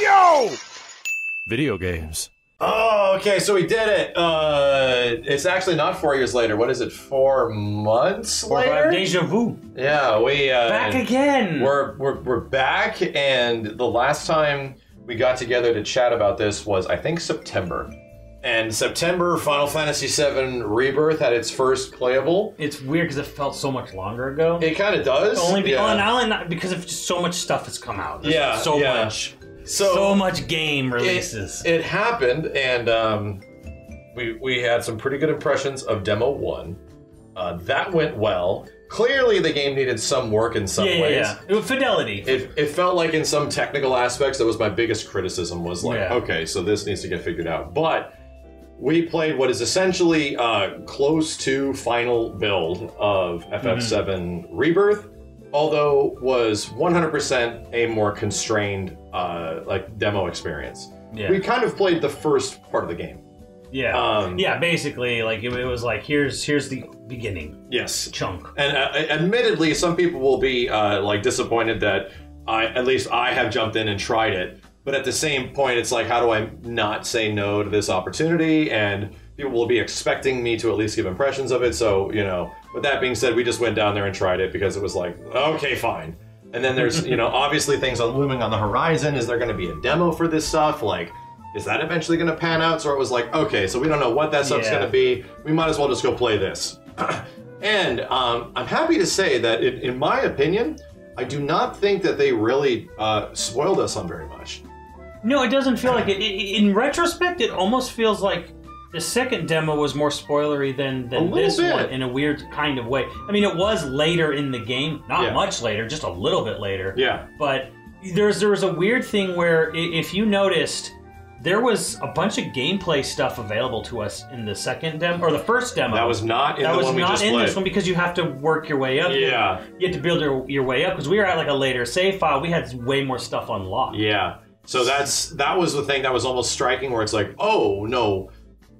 Yo! Video games. Oh, okay, so we did it. Uh, it's actually not four years later. What is it? Four months later? Deja vu. Yeah, we uh, Back again. We're, we're we're back, and the last time we got together to chat about this was I think September. And September, Final Fantasy VII Rebirth had its first playable. It's weird because it felt so much longer ago. It kind of does. only be, yeah. only not because of just so much stuff has come out. There's Yeah, so yeah. much, so, so much game releases. it happened, and um, we we had some pretty good impressions of Demo One. Uh, that went well. Clearly, the game needed some work in some yeah, yeah, ways. yeah. It was fidelity. It, it felt like in some technical aspects that was my biggest criticism was like Yeah. okay so this needs to get figured out but we played what is essentially uh, close to final build of ff7 Mm-hmm. rebirth although was 100% a more constrained uh, like demo experience yeah, we kind of played the first part of the game yeah, um, yeah. Basically, like it, it was like here's here's the beginning yes chunk. And uh, admittedly, some people will be uh, like disappointed that I, at least I have jumped in and tried it. But at the same point, it's like, how do I not say no to this opportunity? And people will be expecting me to at least give impressions of it. So, you know, with that being said, we just went down there and tried it because it was like, okay, fine. And then there's, you know, obviously things are looming on the horizon. Is there going to be a demo for this stuff? Like, is that eventually going to pan out? So it was like, okay, so we don't know what that stuff's Yeah. going to be. We might as well just go play this. And um, I'm happy to say that, in, in my opinion, I do not think that they really uh, spoiled us on very much. No, it doesn't feel like it. it. In retrospect, it almost feels like the second demo was more spoilery than, than this bit. one in a weird kind of way. I mean, it was later in the game, not Yeah. much later, just a little bit later. Yeah. But there's there was a weird thing where if you noticed, there was a bunch of gameplay stuff available to us in the second demo or the first demo. That was not in that the was one not in played. this one because you have to work your way up. Yeah. You have to build your, your way up because we were at like a later save file. We had way more stuff unlocked. Yeah. So that's that was the thing that was almost striking, where it's like, oh no,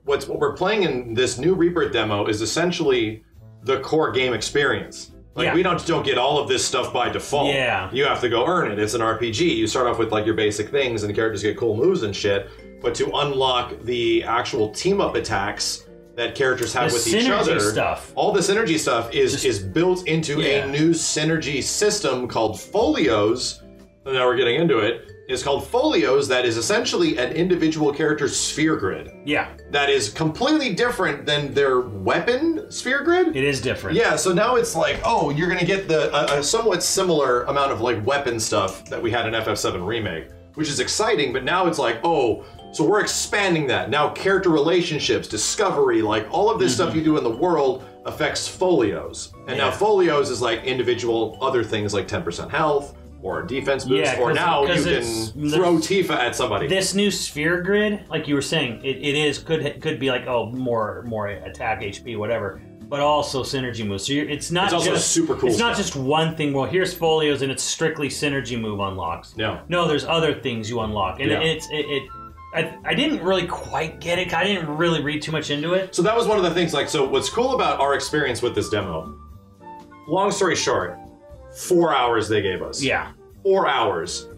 what's what we're playing in this new Rebirth demo is essentially the core game experience. Like Yeah. we don't don't get all of this stuff by default. Yeah. You have to go earn it. It's an RPG. You start off with like your basic things, and the characters get cool moves and shit. But to unlock the actual team up attacks that characters have The with each other, stuff. all the synergy stuff is is built into Yeah. a new synergy system called Folios. And now we're getting into it. Is called Folios. That is essentially an individual character's sphere grid. Yeah, That is completely different than their weapon sphere grid. it is different. Yeah, so now it's like, oh, you're gonna get the a, a somewhat similar amount of like weapon stuff that we had in FF7 remake, which is exciting. But now it's like, oh, so we're expanding that now. Character relationships, discovery, like all of this stuff mm-hmm. you do in the world affects folios, and now folios is like individual other things like 10% health or defense boost, Yeah, or 'cause- now you 'cause can it's- throw Tifa at somebody. This new sphere grid, like you were saying, it, it is could could be like oh more more attack HP whatever, but also synergy moves. So you're, it's not It's also just super cool It's not stuff. just one thing. Well, here's folios and it's strictly synergy move unlocks. No. no, there's other things you unlock, and Yeah. it's it. it I, I didn't really quite get it. I didn't really read too much into it. So that was one of the things. Like, so what's cool about our experience with this demo? Long story short, four hours they gave us. Yeah, Four hours.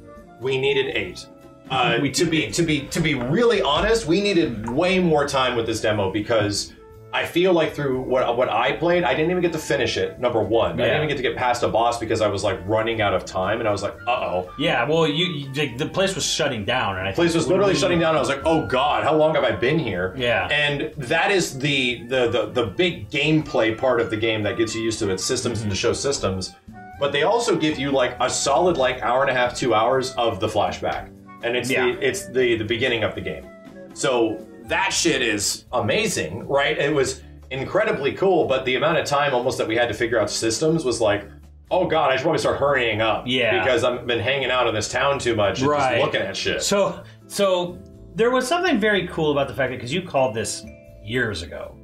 We needed eight. Uh, We to be to be to be really honest, we needed way more time with this demo because I feel like through what what I played, I didn't even get to finish it. Number one, I didn't even get to get past a boss because I was like running out of time, and I was like, uh oh. yeah. Well, you, you like, the place was shutting down, and I place was literally shutting down. I was like, "Oh God, how long have I been here?" Yeah. and that is the the the, the big gameplay part of the game that gets you used to its systems and to show systems. But they also give you like a solid like hour and a half, two hours of the flashback, and it's Yeah. the it's the the beginning of the game. So that shit is amazing, right? It was incredibly cool, but the amount of time almost that we had to figure out systems was like. Oh god, I should probably start hurrying up. Yeah. Because I've been hanging out in this town too much and Right. just looking at shit. So, so there was something very cool about the fact that because you called this years ago,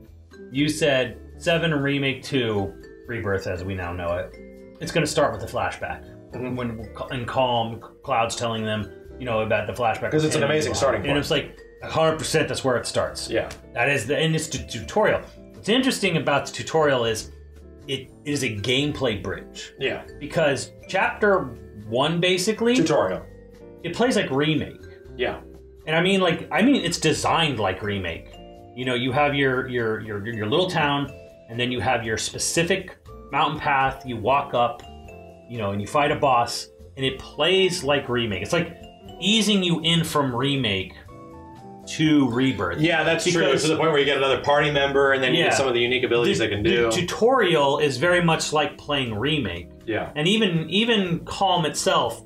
you said Seven Remake Two Rebirth, as we now know it, it's going to start with the flashback Mm-hmm. when in Kalm Cloud's telling them, you know, about the flashback 'Cause it's an amazing starting point. and it's like 100 percent that's where it starts. Yeah. That is the end it's the tutorial. What's interesting about the tutorial is it is a gameplay bridge Yeah. because chapter one basically Tutorial. it plays like remake. Yeah. And I mean, like, I mean, it's designed like remake. You know, you have your your your your little town, and then you have your specific mountain path. You walk up, you know, and you fight a boss, and it plays like remake. It's like easing you in from remake to rebirth. Yeah, that's true. To the point where you get another party member, and then you Yeah. get some of the unique abilities they can do. The tutorial is very much like playing remake, yeah. and even even Kalm itself,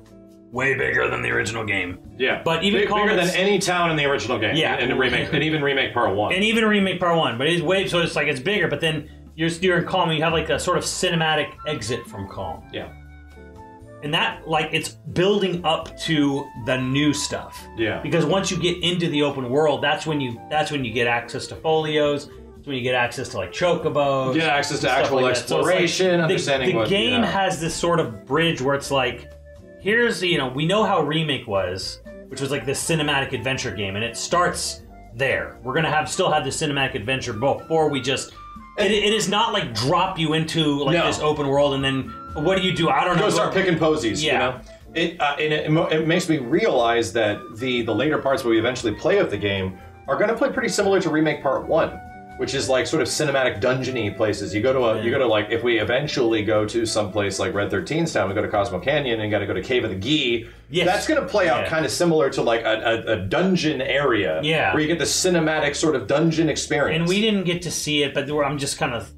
way bigger than the original game. Yeah. But even Big- bigger than any town in the original game. Yeah. And the remake, and even remake part one. and even remake part one, but it's way so it's like it's bigger. But then you're you're in Kalm, and you have like a sort of cinematic exit from Kalm, yeah. and that like it's building up to the new stuff. Yeah. Because once you get into the open world, that's when you that's when you get access to folios. That's when you get access to like chocobos. Get access to actual like that. So like exploration, the- understanding the, what game has this sort of bridge where it's like, here's you know we know how remake was, which was like this cinematic adventure game, and it starts there. We're gonna have still have the cinematic adventure before we just. It, it is not like drop you into like No. this open world and then what do you do? I don't know. go start picking posies. Yeah. You know, it uh, and it, mo- it makes me realize that the the later parts where we eventually play of the game are going to play pretty similar to remake part one, which is like sort of cinematic dungeony places. You go to a you go to like if we eventually go to some place like Red 13's town, we go to Cosmo Canyon and got to go to Cave of the Gi. Yes. That's going to play out Yeah. kind of similar to like a, a, a dungeon area. Yeah. Where you get the cinematic sort of dungeon experience. and we didn't get to see it, but were- I'm just kind of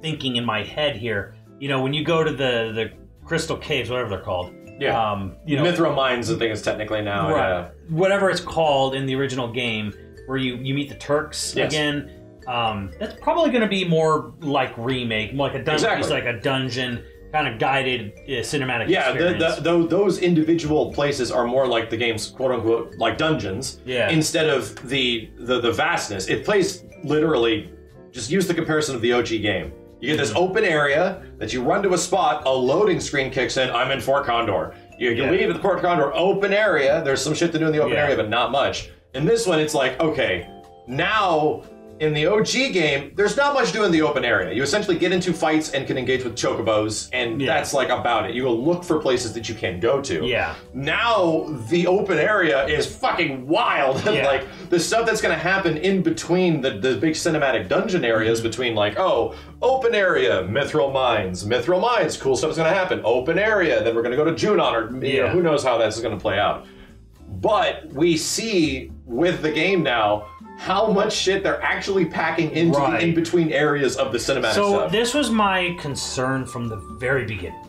thinking in my head here. You know, when you go to the the crystal caves, whatever they're called. Yeah. Um, you know, Mithril Mines, I think is technically now. right, yeah. whatever it's called in the original game, where you you meet the Turks Yes. again. Um, that's probably going to be more like remake, more like a dungeon, Exactly. like a dungeon kind of guided uh, cinematic Yeah, the, the, tho- those individual places are more like the game's quote unquote like dungeons. Yeah. Instead of the, the the vastness, it plays literally. Just use the comparison of the OG game. You get this Mm-hmm. open area that you run to a spot, a loading screen kicks in. I'm in Fort Condor. You, you Yeah. leave the Fort Condor open area. There's some shit to do in the open Yeah. area, but not much. In this one, it's like okay, now. In the OG game, there's not much to do in the open area. You essentially get into fights and can engage with chocobos, and Yeah. that's like about it. You go look for places that you can go to. Yeah. Now the open area is fucking wild. Yeah. like the stuff that's gonna happen in between the, the big cinematic dungeon areas between like, oh, open area, Mithril Mines, Mithril Mines, cool stuff's gonna happen. Open area, then we're gonna go to Junon or you know, Yeah. who knows how that's gonna play out. But we see with the game now how much shit they're actually packing into Right. the in between areas of the cinematic stuff. So stuff. this was my concern from the very beginning,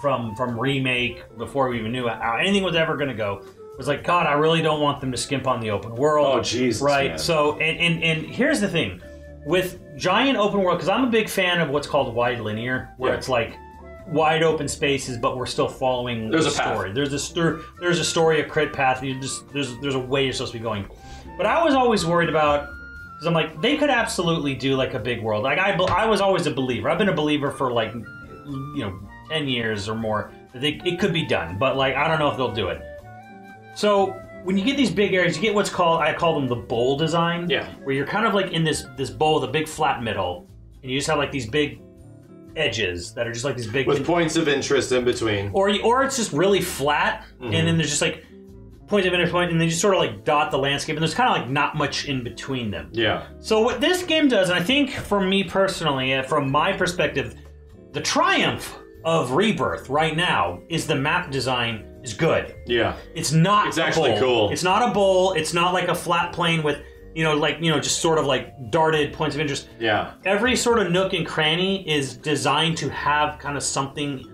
from from remake before we even knew how anything was ever going to go. Was like, God, I really don't want them to skimp on the open world. Oh, Jesus, Right. man. So and and and here's the thing, with giant open world, because I'm a big fan of what's called wide linear, where Yeah. it's like wide open spaces, but we're still following There's the a path. story. There's a stor- there's a story, a crit path. You just there's there's a way you're supposed to be going. But I was always worried about because I'm like they could absolutely do like a big world. Like I I was always a believer. I've been a believer for like you know ten years or more. They, it could be done, but like I don't know if they'll do it. So when you get these big areas, you get what's called I call them the bowl design. Yeah. Where you're kind of like in this this bowl with a big flat middle, and you just have like these big edges that are just like these big with points of interest in between. or you, or it's just really flat, and mm-hmm. then there's just like points of interest, and they just sort of like dot the landscape, and there's kind of like not much in between them. Yeah. So what this game does, and I think for me personally, uh, from my perspective, the triumph of Rebirth right now is the map design is good. Yeah. It's not. It's actually bowl. cool. It's not a bowl. It's not like a flat plane with you know like you know just sort of like darted points of interest Yeah. every sort of nook and cranny is designed to have kind of something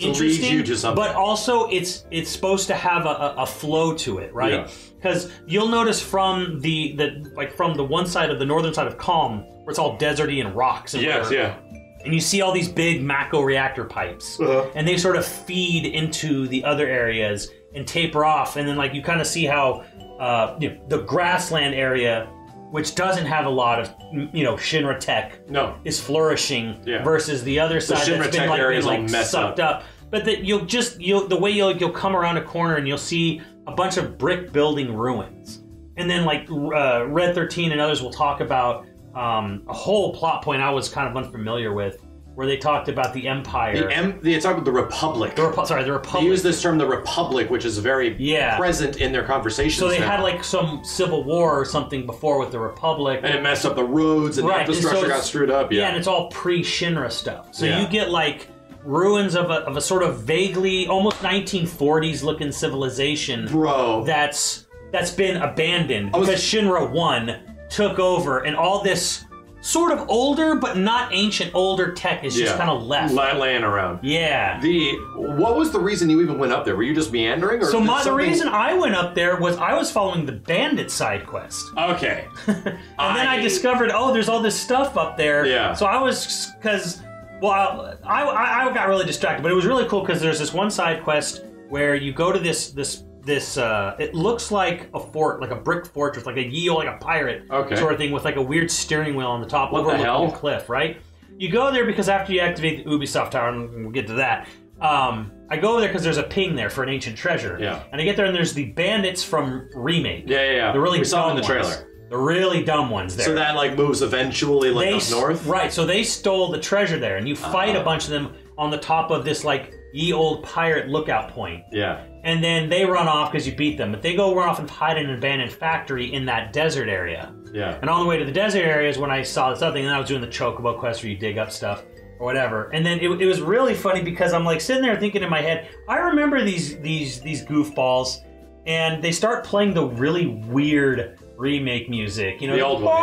interesting, you to something. but also it's it's supposed to have a, a, a flow to it, right? Because you'll notice from the the like from the one side of the northern side of Kalm, where it's all deserty and rocks, and Yes, whatever, yeah. and you see all these big Mako reactor pipes, Uh-huh. and they sort of feed into the other areas and taper off, and then like you kind of see how uh, you know, the grassland area, which doesn't have a lot of you know Shinra tech, No. is flourishing Yeah. versus the other side that's been like, been, like sucked up. But that you'll just you'll the way you'll you'll come around a corner and you'll see a bunch of brick building ruins, and then like uh, Red Thirteen and others will talk about um, a whole plot point I was kind of unfamiliar with where they talked about the Empire. The. They talked about the Republic. the Repu- sorry, the republic. They use this term, the Republic, which is very Yeah. present in their conversations. so they now. had like some civil war or something before with the Republic. and it messed up the roads and Right, the and so infrastructure got it's- screwed up. Yeah, Yeah, and it's all pre-Shinra stuff. So Yeah. you get like ruins of a, of a sort of vaguely almost 1940s looking civilization bro. that's that's been abandoned was- because Shinra 1 took over and all this sort of older but not ancient older tech is just Yeah. kind of left. La- laying around. yeah. The what was the reason you even went up there? Were you just meandering? Or so did my, the something- reason I went up there was I was following the bandit side quest. Okay. And then I discovered, oh, there's all this stuff up there. Yeah. So I was, because, well, I, I, I got really distracted, but it was really cool because there's this one side quest where you go to this, this, this, uh, it looks like a fort, like a brick fortress, like a Yeo, like a pirate Okay. sort of thing with like a weird steering wheel on the top What the overlooking a cliff, right? You go there because after you activate the Ubisoft Tower, and we'll get to that. Um, I go there because there's a ping there for an ancient treasure. Yeah. And I get there and there's the bandits from Remake. Yeah, yeah, yeah. The really we saw them in the ones. trailer. The really dumb ones there. So that like moves eventually like they up north. right? So they stole the treasure there, and you fight Ah. a bunch of them on the top of this like ye old pirate lookout point, Yeah. and then they run off because you beat them. But they go run off and hide in an abandoned factory in that desert area. Yeah. And on the way to the desert area is when I saw this other thing, and I was doing the chocobo quest where you dig up stuff or whatever. And then it, it was really funny because I'm like sitting there thinking in my head, I remember these these these goofballs, and they start playing the really weird remake music. You know, The old one,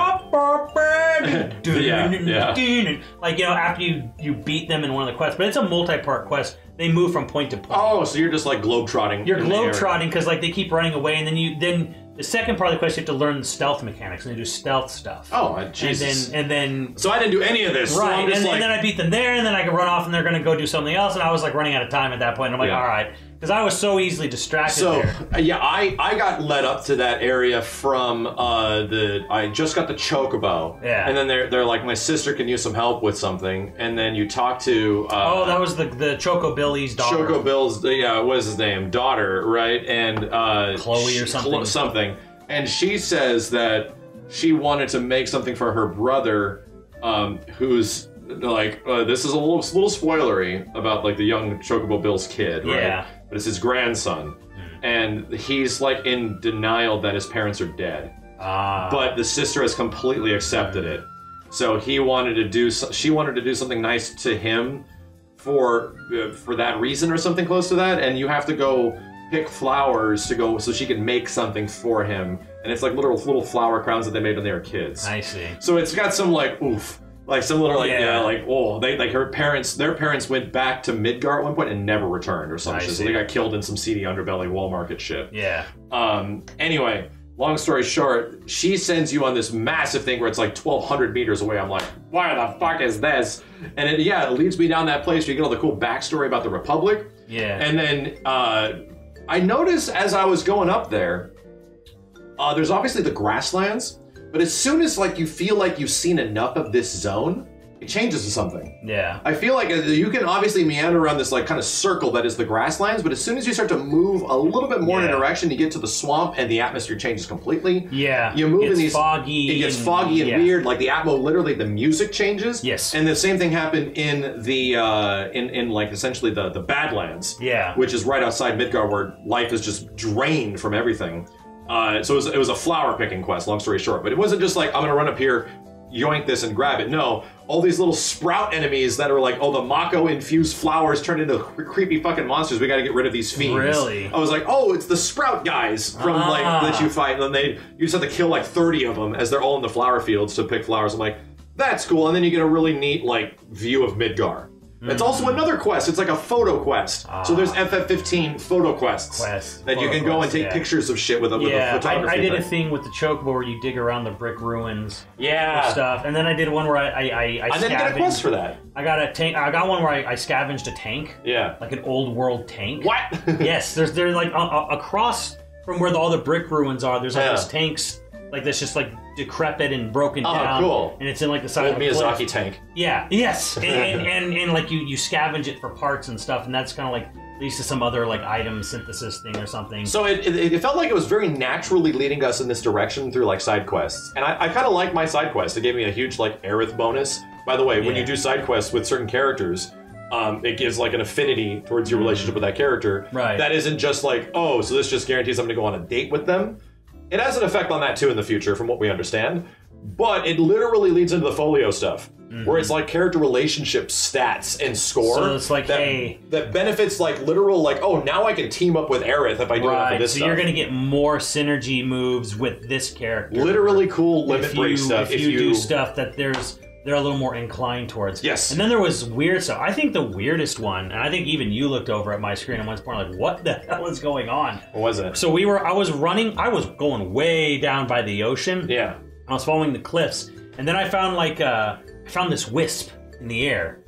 Yeah, yeah. like you know after you you beat them in one of the quests, but it's a multi-part quest. They move from point to point. Oh, so you're just like globetrotting. You're in the area. globetrotting because like they keep running away, and then you then the second part of the quest you have to learn the stealth mechanics and they do stealth stuff. Oh, uh, and Jesus. then and then so I didn't do any of this. right, I'm and, then- like, and then I beat them there, and then I could run off, and they're gonna go do something else, and I was like running out of time at that point. And I'm like, Yeah. all right, because I was so easily distracted So there. uh, yeah, I I got led up to that area from uh the I just got the chocobo. Yeah. And then they're they're like my sister can use some help with something, and then you talk to uh, Oh, that was the the Choco Billy's daughter. Choco Bill's yeah, what is his name? Daughter, right? And uh Chloe or something. Chlo- something. And she says that she wanted to make something for her brother, um, who's like uh, this is a little little spoilery about like the young Chocobo Bill's kid, right? Yeah. But it's his grandson, and he's like in denial that his parents are dead Ah, but the sister has completely accepted it. So he wanted to do. so- She wanted to do something nice to him for uh, for that reason or something close to that. And you have to go pick flowers to go so she can make something for him. And it's like little little flower crowns that they made when they were kids. I see. So it's got some like oof. Like some little like yeah, like oh they like her parents their parents went back to Midgar at one point and never returned or some I shit. So see. they got killed in some seedy underbelly wall market shit. Yeah. Um, anyway, long story short, she sends you on this massive thing where it's like 1,200 meters away. I'm like, why the fuck is this? And it, yeah, it leads me down that place where you get all the cool backstory about the Republic. Yeah. And then uh, I noticed as I was going up there, uh, there's obviously the grasslands, but as soon as like you feel like you've seen enough of this zone, it changes to something. yeah. I feel like uh, you can obviously meander around this like kind of circle that is the grasslands, but as soon as you start to move a little bit more in a direction, you get to the swamp and the atmosphere changes completely. Yeah. You move it's in these foggy. It gets and- foggy and yeah. weird. Like the atmo, literally the music changes. Yes. And the same thing happened in the uh, in in like essentially the the Badlands. Yeah. Which is right outside Midgar, where life is just drained from everything. Uh, so it was, it was a flower picking quest. Long story short, but it wasn't just like I'm gonna run up here, yoink this and grab it. No, all these little sprout enemies that are like, oh, the Mako infused flowers turned into cre- creepy fucking monsters. We got to get rid of these fiends. Really? I was like, oh, it's the sprout guys from like Ah. that you fight, and then they you just have to kill like 30 of them as they're all in the flower fields to pick flowers. I'm like, that's cool, and then you get a really neat like view of Midgar. It's also Mm-hmm. another quest. It's like a photo quest. So there's FF15 photo quests Ah. Quests, that you photo can go and quests, take yeah. pictures of shit with a, with a Yeah, I, photography. I did a thing. thing with the chocobo where you dig around the brick ruins Yeah. stuff, and then I did one where I I, I, I, I didn't get a scavenged- quest for that. I got a tank. I got one where I, I scavenged a tank, Yeah. like an old world tank. What? yes, there's they're like uh, uh, across from where all the brick ruins are. There's like Yeah. this tanks like that's just like decrepit and broken Oh, down. cool. And it's in like the side Old of a cliff. Miyazaki tank. Yeah. Yes. And and, and, and like you you scavenge it for parts and stuff, and that's kind of like leads to some other like item synthesis thing or something. So it, it, it felt like it was very naturally leading us in this direction through like side quests, and I, I kind of like my side quest. It gave me a huge like Aerith bonus by the way, when you do side quests with certain characters, um, it gives like an affinity towards your relationship with that character. Right. That isn't just like, oh, so this just guarantees I'm going to go on a date with them. It has an effect on that too in the future, from what we understand. But it literally leads into the folio stuff, where it's like character relationship stats and score. Mm-hmm. So it's like, that, hey- that benefits like literal, like, oh, now I can team up with Aerith if I do Right. this So stuff. you're gonna get more synergy moves with this character. literally cool limit if break you, stuff. If you, do stuff that there's they're a little more inclined towards. Yes. And then there was weird stuff. I think the weirdest one, and I think even you looked over at my screen at one point like, what the hell is going on? what was it? So we were I was running I was going way down by the ocean. yeah. I was following the cliffs, and then I found like uh, I found this wisp in the air,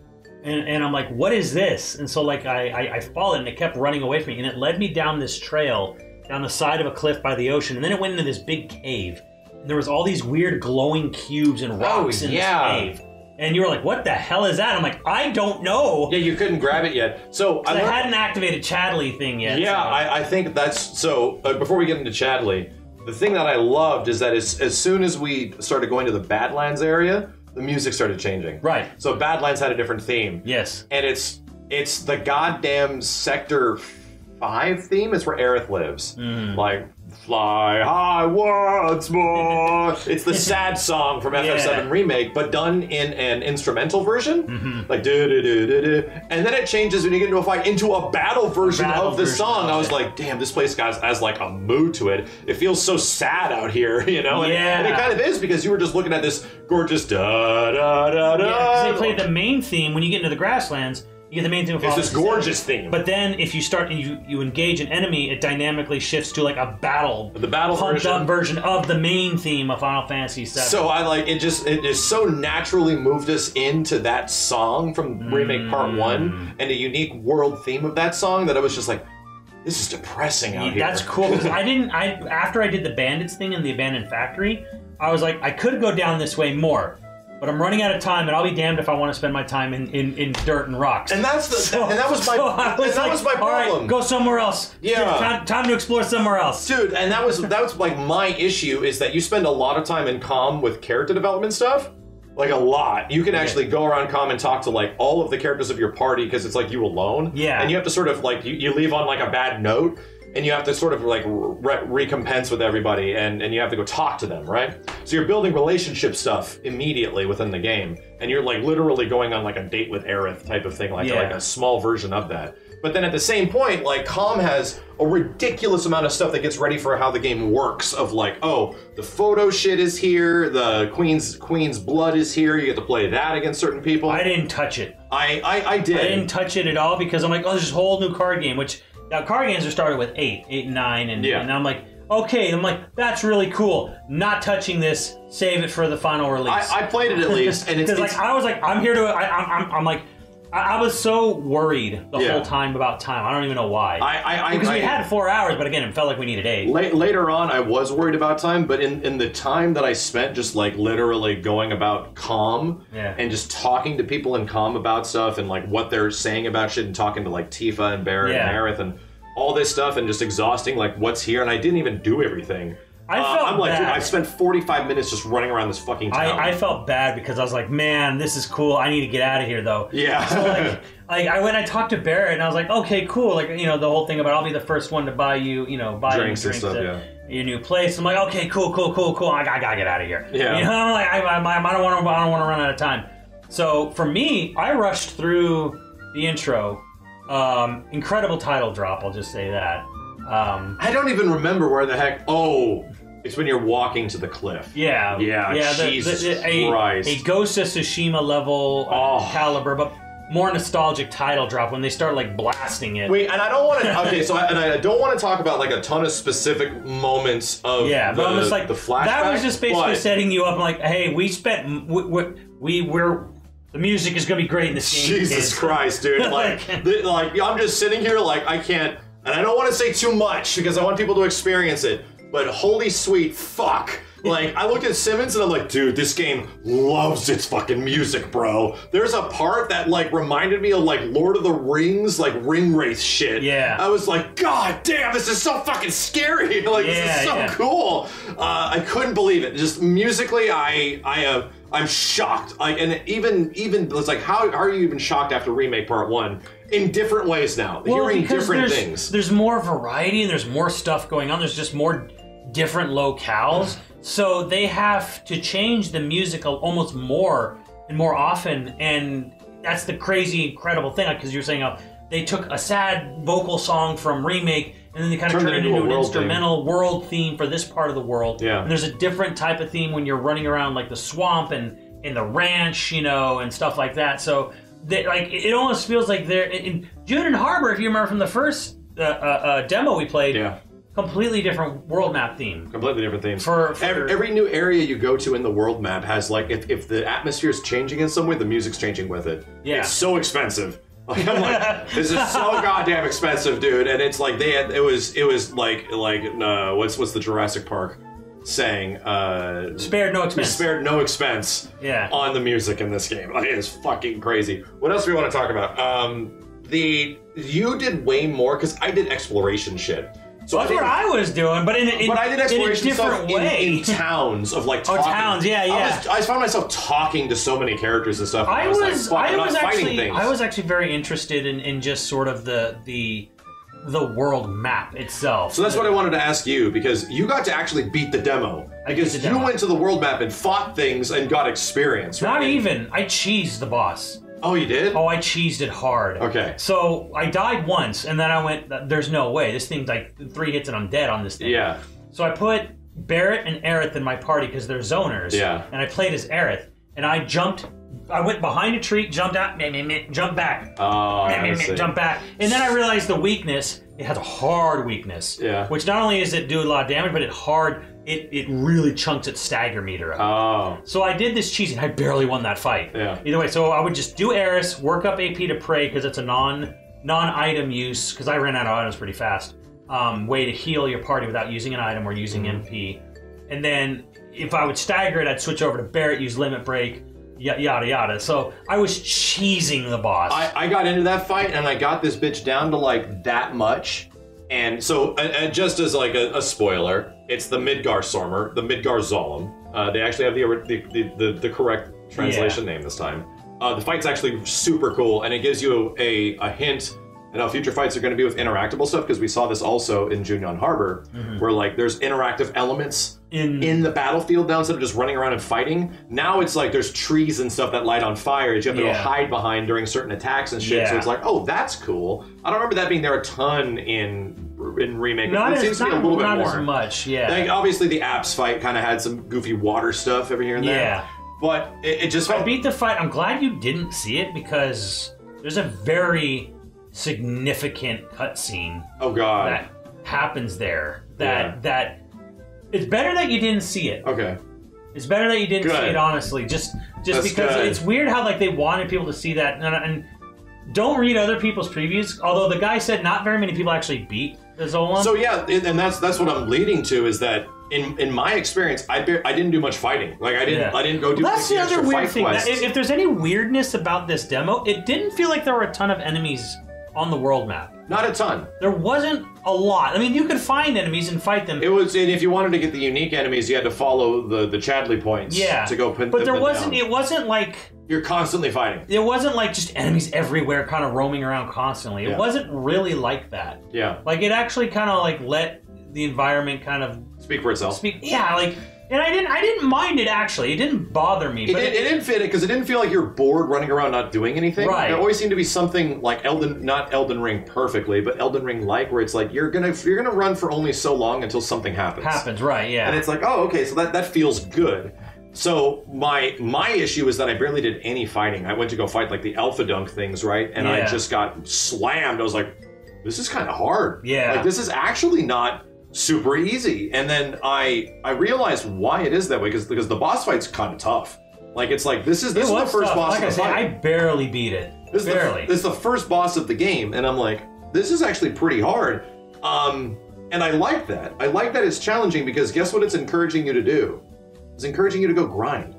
and, and I'm like, what is this? And so like I, I I followed it, and it kept running away from me, and it led me down this trail down the side of a cliff by the ocean, and then it went into this big cave. There was all these weird glowing cubes and rocks in yeah. this cave. And you were like, "What the hell is that?" I'm like, "I don't know." Yeah, you couldn't grab it yet. So I I hadn't activated Chadley thing yet. Yeah, so- I, I think that's so. Uh, before we get into Chadley, the thing that I loved is that as, as soon as we started going to the Badlands area, the music started changing. right. So Badlands had a different theme, Yes. and it's it's the goddamn Sector Five theme. It's where Aerith lives. Mm. Like fly high once more. it's the sad song from FF7 Yeah. remake, but done in an instrumental version, Mm-hmm. like do do do do do, and then it changes when you get into a fight into a battle version battle of the version song. of I was like, damn, this place has, has like a mood to it. It feels so sad out here, you know? And, Yeah. and it kind of is because you were just looking at this gorgeous da da da da. Yeah, because they played the main theme when you get into the grasslands. You get the main theme. Of It's this gorgeous theme. But then if you start and you, you engage an enemy, it dynamically shifts to like a battle, The battle pumped version. up version of the main theme of Final Fantasy VII. So I like it. Just it just so naturally moved us into that song from remake part Mm. one and a unique world theme of that song that I was just like, this is depressing out here. that's cool because I didn't. I after I did the bandits thing in the abandoned factory, I was like, I could go down this way more, but I'm running out of time, and I'll be damned if I want to spend my time in, in, in dirt and rocks. And that's the So- and that was my so and that like, was my "All right, problem. go somewhere else. Yeah. time, time to explore somewhere else. Dude, and that was that was like my issue is that you spend a lot of time in Kalm with character development stuff. Like a lot. You can actually go around Kalm and talk to like all of the characters of your party because it's like you alone. Yeah. And you have to sort of like you, you leave on like a bad note and you have to sort of like re- recompense with everybody and, and you have to go talk to them, right? So you're building relationship stuff immediately within the game. And you're like literally going on like a date with Aerith type of thing, like Yeah. like a small version of that. But then at the same point, like Kalm has a ridiculous amount of stuff that gets ready for how the game works. Of like, oh, the photo shit is here, the Queen's Queen's blood is here. You get to play that against certain people. I I didn't touch it. I, I, did. I didn't touch it at all because I'm like, oh, there's this whole new card game. Which now card games are started with eight, eight and nine, and, Yeah. and I'm like, okay, I'm like, that's really cool. Not touching this. Save it for the final release. I, I played it at least, and it's, it's like I was like, I'm here to. I, I'm, I'm, I'm like, I, I was so worried the Yeah. whole time about time. I don't even know why. I, I, I, because we had four hours, but again, it felt like we needed eight. La- later on, I was worried about time, but in, in the time that I spent just like literally going about Kalm Yeah. and just talking to people in Kalm about stuff and like what they're saying about shit and talking to like Tifa and Barrett Yeah. and Aerith and all this stuff and just exhausting like what's here and I didn't even do everything. I Uh, felt I'm like, dude. I spent 45 minutes just running around this fucking town. I, I felt bad because I was like, man, this is cool. I need to get out of here though. yeah. So like, like I went, I talked to Barrett, and I was like, okay, cool. Like you know, the whole thing about I'll be the first one to buy you, you know, buy Drinks you and stuff, at your new place. I'm like, okay, cool, cool, cool, cool. I, I gotta get out of here. Yeah. You know, I'm like, I, I, I don't want to, I don't want to run out of time. So for me, I rushed through the intro. Um, incredible title drop. I'll just say that. Um, I don't even remember where the heck. Oh, it's when you're walking to the cliff. yeah, Yeah, yeah. The, Jesus the, the- a, Christ. a Ghost of Tsushima level uh, Oh. caliber, but more nostalgic title drop when they start like blasting it. Wait, and I don't want to. Okay, so I, and I don't want to talk about like a ton of specific moments of Yeah, the, but I'm just like the flashback. that was just basically but setting you up. Like, hey, we spent we we, we we're the music is gonna be great in this game. Jesus kids. Christ, dude! Like, Like- the, like I'm just sitting here, like I can't, and I don't want to say too much because I want people to experience it. But holy sweet fuck! Like I looked at Simmons and I'm like, dude, this game loves its fucking music, bro. There's a part that like reminded me of like Lord of the Rings, like ring race shit. Yeah. I was like, God damn, this is so fucking scary. Like this is so yeah. cool. Uh, I couldn't believe it. Just musically, I I have I'm shocked. Like, and even even it's like, how, how are you even shocked after remake part one in different ways now? hearing different there's, things. There's more variety and there's more stuff going on. There's just more different locales. So they have to change the music almost more and more often. And that's the crazy, incredible thing. Because you're saying, oh, they took a sad vocal song from remake and then they kind of Turned it into into an world theme. instrumental world theme for this part of the world. Yeah. And there's a different type of theme when you're running around like the swamp and in the ranch, you know, and stuff like that. So they, like it it almost feels like they're in in Junon Harbor. If you remember from the first uh, uh, uh, demo we played, yeah, completely different world map theme. completely different themes. For- for- every, every new area you go to in the world map has like, if, if the atmosphere is changing in some way, the music's changing with it. Yeah. It's so expensive. Like, I'm like, this is so goddamn expensive, dude. And it's like they had, it was, it was like, like, uh, what's, what's the Jurassic Park saying? Uh, Spared no expense. spared no expense Yeah. on the music in this game. Like, it is fucking crazy. What else do we want to talk about? Um, the you did way more because I did exploration shit. So That's I what I was doing, but in, in, but I did in a exploration different stuff in, way. in towns of like oh, talking. Oh, towns, yeah, I, yeah. was, I found myself talking to so many characters and stuff. and I was, like, was, fuck, I was fighting actually, things. I was actually very interested in, in just sort of the the the world map itself. So that's what I wanted to ask you because you got to actually beat the demo. I the you demo. went to the world map and fought things and got experience. Right? Not even. I cheesed the boss. Oh, you did? Oh, I cheesed it hard. Okay. So I died once, and then I went. There's no way. This thing's like three hits and I'm dead on this thing. Yeah. So I put Barrett and Aerith in my party because they're zoners. Yeah. And I played as Aerith, and I jumped. I went behind a tree, jumped out, meh, meh, meh, jumped back, Oh, meh, I meh, meh, jumped back, and then I realized the weakness. It has a hard weakness. Yeah. Which not only does it do a lot of damage, but it hard. It it really chunks its stagger meter up. Oh. So I did this cheesing. I barely won that fight. Yeah. Either way, so I would just do Aerith, work up AP to pray because it's a non non item use because I ran out of items pretty fast. Um, way to heal your party without using an item or using Mm-hmm. MP, and then if I would stagger it, I'd switch over to Barrett, use limit break, y- yada yada. So I was cheesing the boss. I, I got into that fight and I got this bitch down to like that much. And so, and, and just as like a, a spoiler, it's the Midgardsormr, the Midgar Zolom. Uh, they actually have the, the, the, the, the correct translation name this time. Uh, the fight's actually super cool and it gives you a, a hint and how future fights are going to be with interactable stuff because we saw this also in Junon Harbor, where like there's interactive elements In- in the battlefield now instead of just running around and fighting. Now it's like there's trees and stuff that light on fire that you have to Yeah. go hide behind during certain attacks and shit. So it's like, oh, that's cool. I don't remember that being there a ton in in remake. not it as, seems to be a not- little bit not more. as much. Yeah. Like obviously the Abzu fight kind of had some goofy water stuff every here and there. Yeah. But it, it just I felt beat the fight. I'm glad you didn't see it because there's a very significant cutscene oh god. that happens there. That Yeah. that it's better that you didn't see it. okay. It's better that you didn't see it. Honestly, just just That's because good. it's weird how like they wanted people to see that and, and don't read other people's previews. Although the guy said not very many people actually beat the Zola. So yeah, and and that's that's what I'm leading to is that in in my experience, I bar- I didn't do much fighting. Like I didn't Yeah. I didn't go do Well, that's any the extra other weird fight thing. That- if, if there's any weirdness about this demo, it didn't feel like there were a ton of enemies on the world map. Not a ton. There wasn't a lot. I mean, you could find enemies and fight them. It was, and if you wanted to get the unique enemies, you had to follow the the Chadley points. yeah, To go pin but pin there wasn't. down. It wasn't like You're constantly fighting. it wasn't like just enemies everywhere, kind of roaming around constantly. It Yeah. wasn't really like that. Yeah. Like it actually kind of like let the environment kind of Speak for itself. speak. Yeah, like, and I didn't. I didn't mind it actually. It didn't bother me. It, But did, it didn't fit it because it didn't feel like you're bored running around not doing anything. Right. There always seemed to be something like Elden, not Elden Ring perfectly, but Elden Ring like, where it's like you're gonna you're gonna run for only so long until something happens. happens right. Yeah. And it's like, oh, okay, so that that feels good. So my my issue is that I barely did any fighting. I went to go fight like the Alpha Dunk things, right? And I Yeah. just got slammed. I was like, this is kind of hard. Yeah. Like this is actually not super easy. And then I I realized why it is that way because because the boss fight's kind of tough. Like it's like this is this is the first boss Like of I the said, fight. I barely beat it. This is, barely. the, this is the first boss of the game, and I'm like, this is actually pretty hard. Um, and I like that. I like that it's challenging because guess what it's encouraging you to do? It's encouraging you to go grind.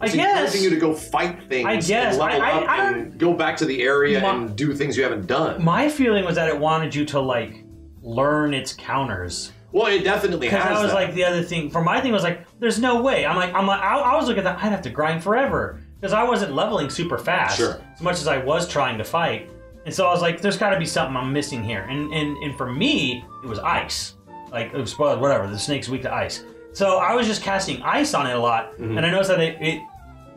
I It's guess. encouraging you to go fight things I guess. and level I- I- up I and go back to the area My- and do things you haven't done. My feeling was that it wanted you to like learn its counters Well, it definitely has. Because that was that. like the other thing. For my thing was like, there's no way. I'm like, I'm like, I, I was looking at that. I'd have to grind forever because I wasn't leveling super fast. Sure. As much as I was trying to fight, and so I was like, there's got to be something I'm missing here. And and and for me, it was ice. Like it was whatever. The snake's weak to ice. So I was just casting ice on it a lot, Mm-hmm. and I noticed that it. it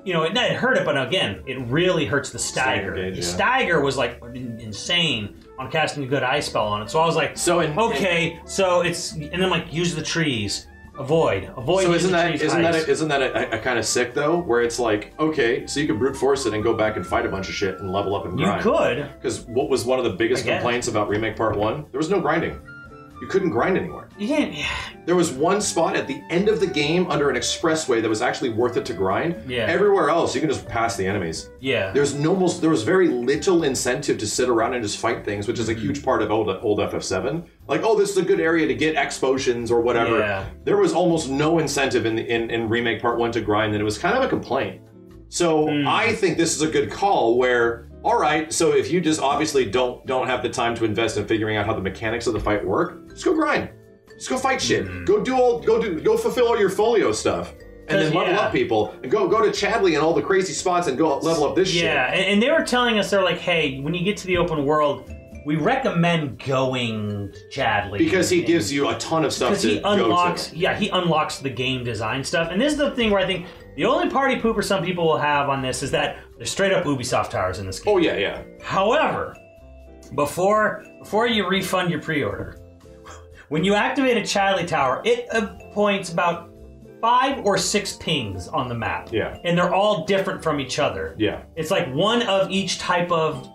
you know, it, it hurt it, but again, it really hurts the stagger. the yeah. stagger was like insane on casting a good ice spell on it. So I was like, So in- okay, so it's and then like use the trees, avoid, avoid. So isn't that trees, isn't that a, isn't that a, a, kind of sick though? Where it's like, okay, so you can brute force it and go back and fight a bunch of shit and level up and grind. you could? Because what was one of the biggest complaints about remake part one? There was no grinding. You couldn't grind anymore. You can't. There was one spot at the end of the game under an expressway that was actually worth it to grind. Yeah. Everywhere else, you can just pass the enemies. Yeah. There's no most. There was very little incentive to sit around and just fight things, which is a Mm-hmm. huge part of old old FF7. Like, oh, this is a good area to get X potions or whatever. Yeah. There was almost no incentive in, the, in in remake part one to grind, and it was kind of a complaint. So Hmm. I think this is a good call. Where all right, so if you just obviously don't don't have the time to invest in figuring out how the mechanics of the fight work, just go grind. Just go fight shit. Hmm. Go do all go do go fulfill all your folio stuff. And then level yeah. up people and go go to Chadley and all the crazy spots and go level up this shit. Yeah, and, and they were telling us they're like, hey, when you get to the open world, we recommend going to Chadley Because he and- gives you a ton of stuff because to he go unlocks to. yeah he unlocks the game design stuff and this is the thing where i think the only party pooper some people will have on this is that there's straight up ubisoft towers in this game Oh yeah, yeah. however before before you refund your pre-order when you activate a Chadley tower it points about five or six pings on the map Yeah. and they're all different from each other Yeah. it's like one of each type of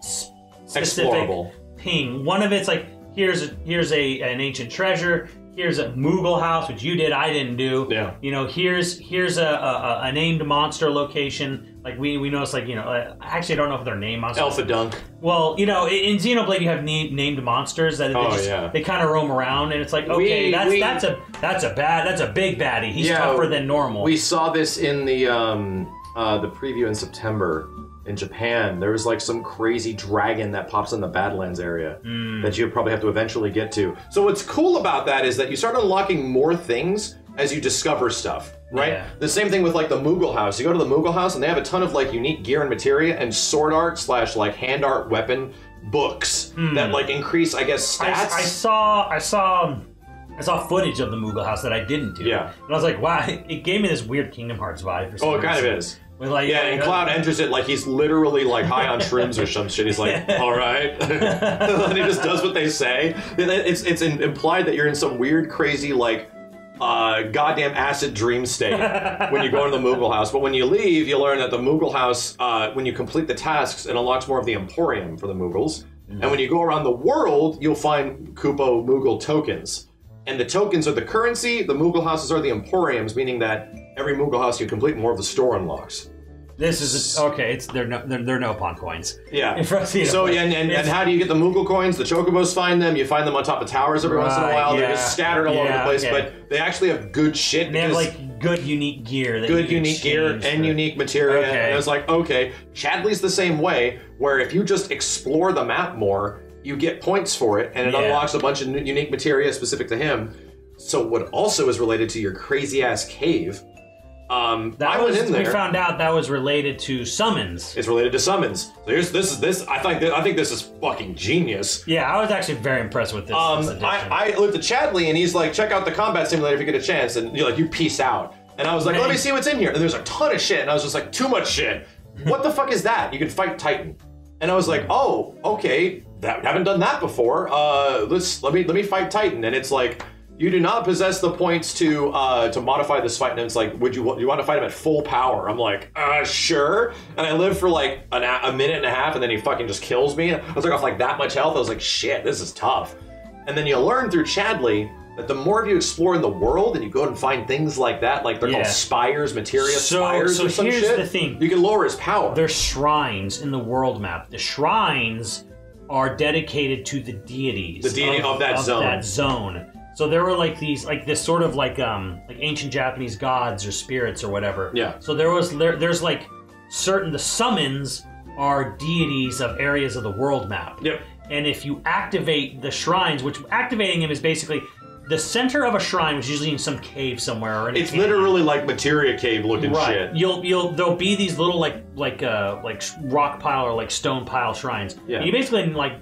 specific Explorable. ping. One of it's like here's a, here's a an ancient treasure. Here's a Moogle house, which you did, I didn't do. Yeah. You know, here's here's a, a, a named monster location. Like we we noticed, like you know, uh, actually I don't know if they're named monsters. Alpha Dunk. Well, you know, in in Xenoblade you have na- named monsters that they, Oh, just, yeah. they kind of roam around, and it's like okay, We- that's we- that's a that's a bad that's a big baddie. He's Yeah, tougher than normal. We saw this in the um uh the preview in September in Japan. There was like some crazy dragon that pops in the Badlands area Hmm. that you probably have to eventually get to. So what's cool about that is that you start unlocking more things as you discover stuff. Right? Yeah. The same thing with like the Moogle house. You go to the Moogle house and they have a ton of like unique gear and materia and sword art slash like hand art weapon books that like increase, I guess, Hmm. I, stats. I saw I saw I saw footage of the Moogle house that I didn't do. Yeah. and I was like, wow, it, gave me this weird Kingdom Hearts vibe. For some oh, it kind of is. With like, Yeah, and Cloud enters it like he's literally like high on shrooms or some shit. He's like, "All right," and he just does what they say. It's it's implied that you're in some weird, crazy like. Uh, goddamn acid dream state when you go into the Moogle house. But when you leave, you learn that the Moogle house, uh, when you complete the tasks, it unlocks more of the Emporium for the Moogles. And when you go around the world, you'll find Kupo Moogle tokens. And the tokens are the currency, the Moogle houses are the Emporiums, meaning that every Moogle house you complete, more of the store unlocks. This is okay. It's they're no they're, they're no pawn coins. Yeah. In front of you. So and, and, and how do you get the Moogle coins? The Chocobos find them. You find them on top of towers every once in a Right, while. They're yeah. just scattered all over the Yeah, place, okay. but they actually have good shit. They have because like good unique gear. That good you can unique gear and for- unique material. Okay. And I was like, okay, Chadley's the same way. Where if you just explore the map more, you get points for it, and it Yeah. unlocks a bunch of n- unique materia specific to him. So what also is related to your crazy ass cave. Um, That I was went in there. we found out that was related to summons. it's related to summons. So here's this is this. I think I think this is fucking genius. Yeah, I was actually very impressed with this. Um, this. I, I looked at Chadley and he's like, check out the combat simulator if you get a chance. And you're like, you peace out. And I was like, let me see what's in here. And there's a ton of shit. And I was just like, too much shit. what the fuck is that? You can fight Titan. And I was like, oh, okay. That haven't done that before. Uh, let's let me let me fight Titan. And it's like, you do not possess the points to uh, to modify this fight. And it's like, would you you want to fight him at full power? I'm like, uh, sure. And I live for like an, a minute and a half, and then he fucking just kills me. I was like off like that much health. I was like, shit, this is tough. And then you learn through Chadley that the more you explore in the world and you go and find things like that, like they're Yeah. called spires, materia So- spires so or some here's shit, the thing. you can lower his power. There's shrines in the world map. The shrines are dedicated to the deities. The deity of that zone. That zone. So there were like these, like this sort of like um like ancient Japanese gods or spirits or whatever. Yeah. So there was there, there's like certain the summons are deities of areas of the world map. Yep. And if you activate the shrines, which activating them is basically the center of a shrine, which is usually in some cave somewhere, or in It's canyon. literally like materia cave looking right. shit. You'll you'll there'll be these little like like uh like rock pile or like stone pile shrines. Yeah. And you basically like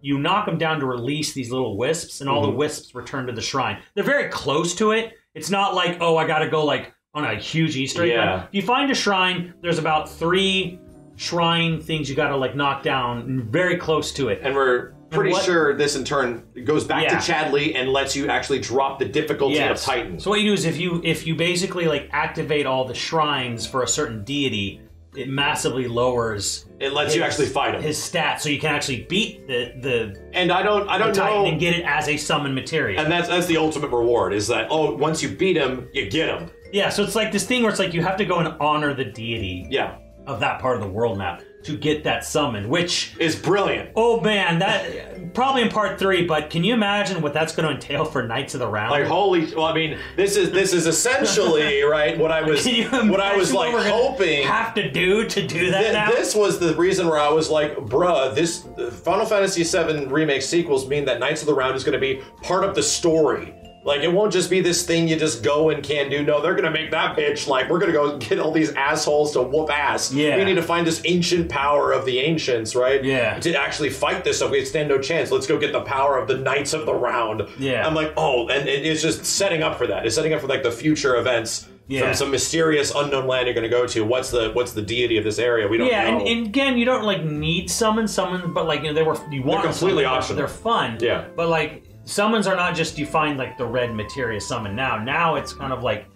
you knock them down to release these little wisps, and all Mm-hmm. the wisps return to the shrine. They're very close to it. It's not like oh I got to go like on a huge Easter egg. Yeah. If you find a shrine, there's about three shrine things you got to like knock down, very close to it. And we're pretty what- sure this in turn goes back Yeah. to Chadley and lets you actually drop the difficulty of Titan. So what you do is if you if you basically like activate all the shrines for a certain deity, it massively lowers it lets you actually fight him. his stats, so you can actually beat the the, and I don't I don't Titan know and get it as a summon material. and that's that's the ultimate reward is that oh once you beat him, you get him. yeah, so it's like this thing where it's like you have to go and honor the deity Yeah. of that part of the world map to get that summon, which Is brilliant. oh man, that probably in part three, but can you imagine what that's going to entail for Knights of the Round? Like holy well I mean this is this is essentially right what I was what I was like hoping have to do to do that Th- now? This was the reason where I was like, bruh, this Final Fantasy VII remake sequels mean that Knights of the Round is going to be part of the story. Like, it won't just be this thing you just go and can do. No, they're going to make that bitch like, we're going to go get all these assholes to whoop ass. Yeah. We need to find this ancient power of the ancients, right? Yeah. To actually fight this stuff. We stand no chance. Let's go get the power of the Knights of the Round. Yeah. I'm like, oh, and it's just setting up for that. It's setting up for like the future events. Yeah. From some mysterious unknown land you're going to go to. What's the what's the deity of this area? We don't Yeah, know. and, and again, you don't like need summon summon, but like you know, they were you want to completely optional. They're fun. Yeah. But like summons are not just find like the red materia summon. Now, now it's kind of like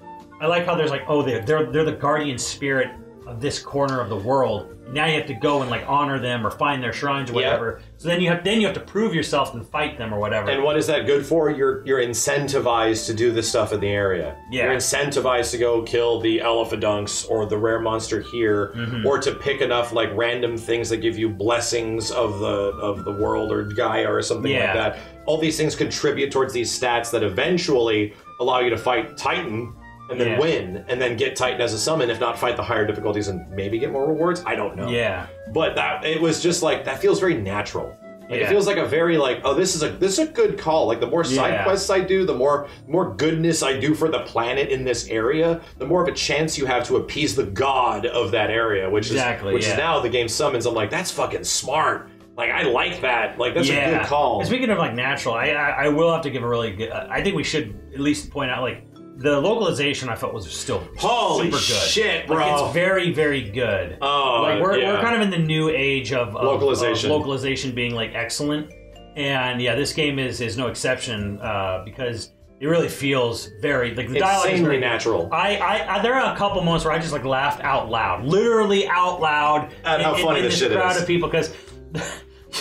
I like how there's like oh they're they're they're the guardian spirit this corner of the world. Now you have to go and like honor them or find their shrines or whatever. So then you have then you have to prove yourself and fight them or whatever. And what is that good for? You're you're incentivized to do this stuff in the area. Yeah. You're incentivized to go kill the elphadunks or the rare monster here, Mm-hmm. or to pick enough like random things that give you blessings of the of the world or Gaia or something Yeah. like that. All these things contribute towards these stats that eventually allow you to fight Titan and then Yeah. win, and then get Titan as a summon. If not, fight the higher difficulties and maybe get more rewards. I don't know. yeah. But that it was just like that feels very natural. Like, Yeah. It feels like a very like oh this is a this is a good call. Like the more side Yeah. quests I do, the more more goodness I do for the planet in this area, the more of a chance you have to appease the god of that area, which Exactly, is which yeah. is now the game summons. I'm like that's fucking smart. Like I like that. Like that's a good call. And Speaking of like natural, I, I I will have to give a really good. I think we should at least point out like the localization. I felt was still Holy super good. shit, Like, bro. it's very very good. Oh, like we're, yeah. we're kind of in the new age of, of Localization. of localization being like excellent, and yeah, this game is is no exception uh, because it really feels very like the dialogue is very natural. I, I, I there are a couple moments where I just like laughed out loud, literally out loud, At in, how in- funny in this this shit crowd is. of people because.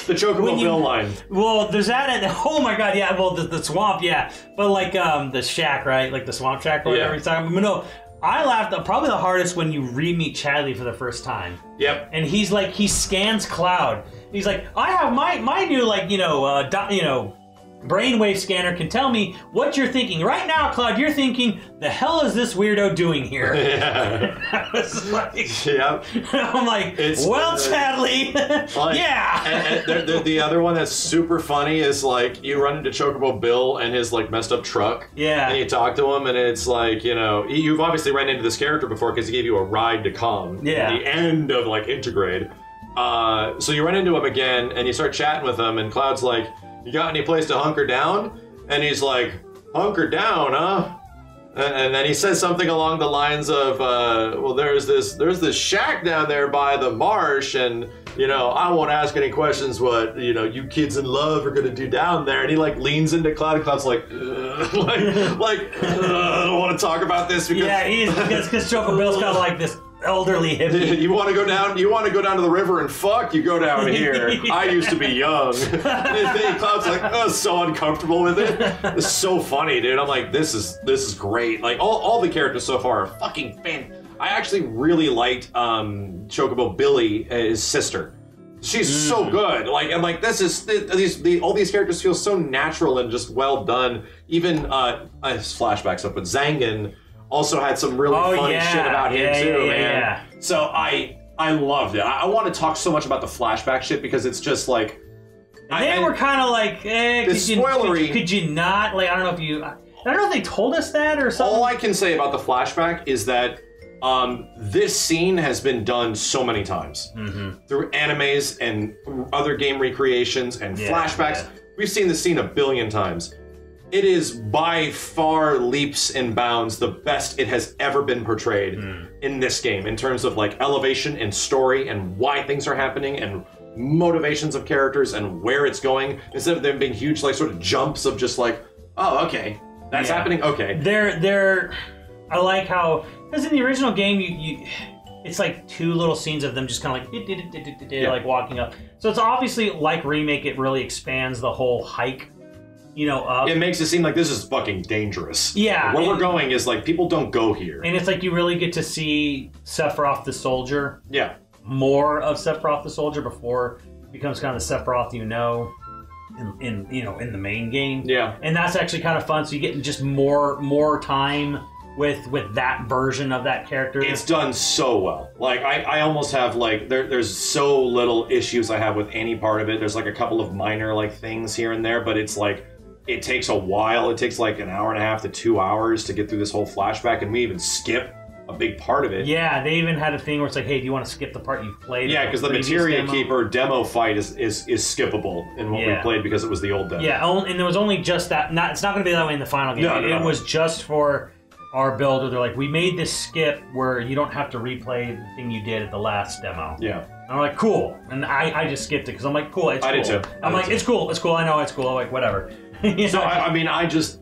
The Chocobo Bill line. Well, there's that. And, oh my god, yeah. Well, the, the swamp, yeah. But like um the shack, right? Like the swamp shack or Yeah. he's talking about. But no, I laughed probably the hardest when you re-meet Chadley for the first time, Yep. and he's like he scans Cloud. He's like, I have my my new like you know uh you know. Brainwave scanner can tell me what you're thinking right now, Cloud. You're thinking, the hell is this weirdo doing here? Yeah. I was like, yep. I'm like, It's- well, Chadley, Like, yeah. And, and the, the, the other one that's super funny is like you run into Chocobo Bill and his like messed up truck. Yeah. And you talk to him, and it's like you know you've obviously ran into this character before because he gave you a ride to come. Yeah. At the end of like Intergrade. Uh, so you run into him again, and you start chatting with him, and Cloud's like, "You got any place to hunker down?" And he's like, "Hunker down, huh?" And, and then he says something along the lines of, uh, "Well, there's this there's this shack down there by the marsh, and you know I won't ask any questions what you know you kids in love are gonna do down there." And he like leans into Cloud, and Cloud's like, "Ugh," like like "Ugh, I don't want to talk about this because Yeah, he's because Choco Bill's kind of like this elderly hippie. you want to go down? You want to go down to the river and fuck? You go down here. I used to be young. and Cloud's like, oh, so uncomfortable with it. It's so funny, dude. I'm like, this is this is great. Like all, all the characters so far are fucking fan. I actually really liked um, Chocobo Billy, uh, his sister. She's so good. Like and like this is th- these the, all these characters feel so natural and just well done. Even uh, his flashbacks up, but Zangan also had some really Oh, funny yeah. shit about him Yeah, too, yeah, man. yeah. So I I loved it. I, I want to talk so much about the flashback shit because it's just like I- they were kind of like, eh, could you, spoilery- could, could you not? Like, I don't know if you. I don't know if they told us that or something. All I can say about the flashback is that um, this scene has been done so many times Mm-hmm. through animes and other game recreations and flashbacks. We've seen this scene a billion times. It is by far leaps and bounds the best it has ever been portrayed Hmm. in this game in terms of like elevation and story and why things are happening and motivations of characters and where it's going instead of them being huge like sort of jumps of just like oh okay that's Yeah. happening okay They're they're. I like how because in the original game you you. It's like two little scenes of them just kind of like Yeah. like walking up. So it's obviously like remake. It really expands the whole hike, you know, up. it makes it seem like this is fucking dangerous. Yeah, Where we're going is like people don't go here. and it's like you really get to see Sephiroth the soldier yeah. more of Sephiroth the soldier before it becomes kind of Sephiroth you know in, in you know in the main game. Yeah. And that's actually kind of fun. So you get just more more time with with that version of that character. It's done so well. Like I, I almost have like there, there's so little issues I have with any part of it. There's like a couple of minor like things here and there, but it's like it takes a while. It takes like an hour and a half to two hours to get through this whole flashback, and we even skip a big part of it. yeah, they even had a thing where it's like, hey, do you want to skip the part you've played? Yeah, because the Materia demo? Keeper demo fight is, is is skippable in what we played because it was the old demo. Yeah, and there was only just that. Not it's not going to be that way in the final game. No, it, no, it was just for our build. Where they're like, we made this skip where you don't have to replay the thing you did at the last demo. Yeah. And I'm like, cool. And I, I just skipped it because I'm like, cool. It's I cool. did too. I I'm did like, too. it's cool. It's cool. I know it's cool. I'm like, whatever. So? I, I mean, I just,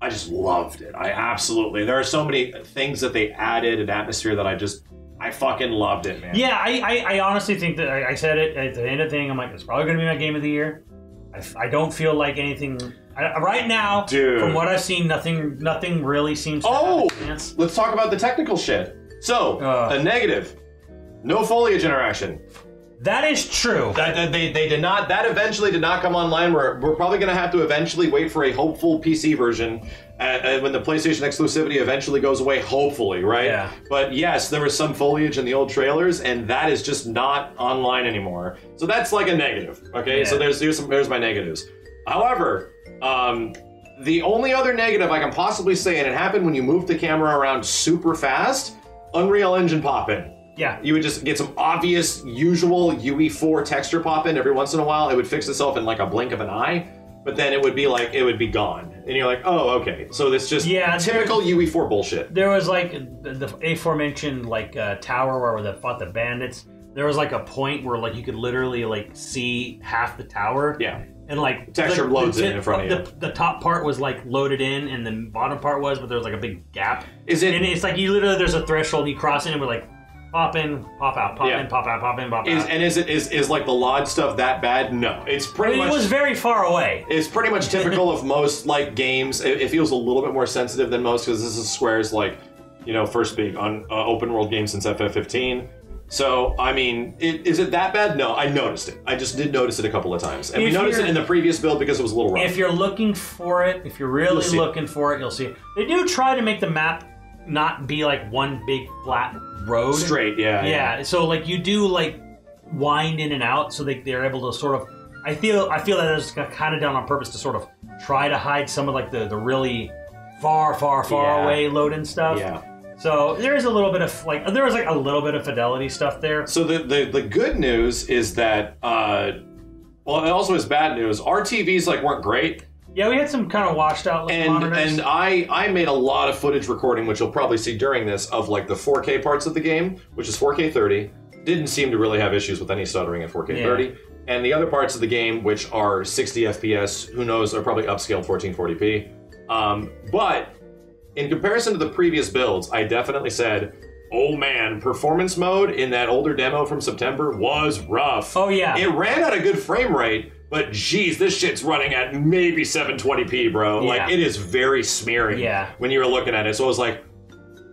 I just loved it. I absolutely. There are so many things that they added an atmosphere that I just, I fucking loved it, man. yeah, I, I, I honestly think that I, I said it at the end of the thing. I'm like, it's probably going to be my game of the year. I, I don't feel like anything I, right now. Dude. from what I've seen, nothing nothing really seems. to Oh, have a chance. let's talk about the technical shit. So, Uh. a negative, no foliage interaction. That is true. That, that they, they did not. That eventually did not come online. We're, we're probably going to have to eventually wait for a hopeful PC version uh, uh, when the PlayStation exclusivity eventually goes away. Hopefully, right? Yeah. But yes, there was some foliage in the old trailers, and that is just not online anymore. So that's like a negative. Okay. Yeah. So there's there's some there's my negatives. However, um, the only other negative I can possibly say, and it happened when you moved the camera around super fast, Unreal Engine pop in. Yeah, You would just get some obvious, usual UE4 texture pop in every once in a while. It would fix itself in like a blink of an eye, but then it would be like, it would be gone. And you're like, oh, okay. So this just Yeah, typical UE4 bullshit. there was like the, the aforementioned like uh, tower where they fought the bandits. There was like a point where like you could literally like see half the tower. Yeah. And like Texture the, loads the, in in front of you. the, The top part was like loaded in, and the bottom part was, but there was like a big gap. Is it- And it's like you literally there's a threshold. You cross in, and we're like pop in, pop out, pop Yeah. in, pop out, pop in, pop Is out. and is it is is like the LOD stuff that bad? No. It's pretty mean, much it was very far away. It's pretty much typical of most like games. It, it feels a little bit more sensitive than most because this is Square's like, you know, first big on uh, open world game since FF15. So I mean, it, is it that bad? No, I noticed it. I just did notice it a couple of times, and we If noticed it you're- in the previous build because it was a little rough. If you're looking for it, if you're really see it. looking for it, you'll see it. They do try to make the map not be like one big flat road. Straight, yeah, Yeah. So like you do like wind in and out, so they they're able to sort of. I feel I feel that it's kind of done on purpose to sort of try to hide some of like the the really far far far Yeah. away loading stuff. Yeah. So there is a little bit of like there was like a little bit of fidelity stuff there. So the, the the good news is that, uh, well, it also is bad news. Our TVs like weren't great. Yeah, we had some kind of washed out and monitors. and I I made a lot of footage recording, which you'll probably see during this, of like the 4K parts of the game, which is 4K 30. Didn't seem to really have issues with any stuttering at 4K Yeah. 30. And the other parts of the game, which are 60 FPS, who knows, are probably upscaled 1440p. Um, but in comparison to the previous builds, I definitely said, "Oh man, performance mode in that older demo from September was rough." Oh, yeah. it ran at a good frame rate, but geez, this shit's running at maybe 720p, bro. Like it is very smeary. Yeah. when you were looking at it, so I was like.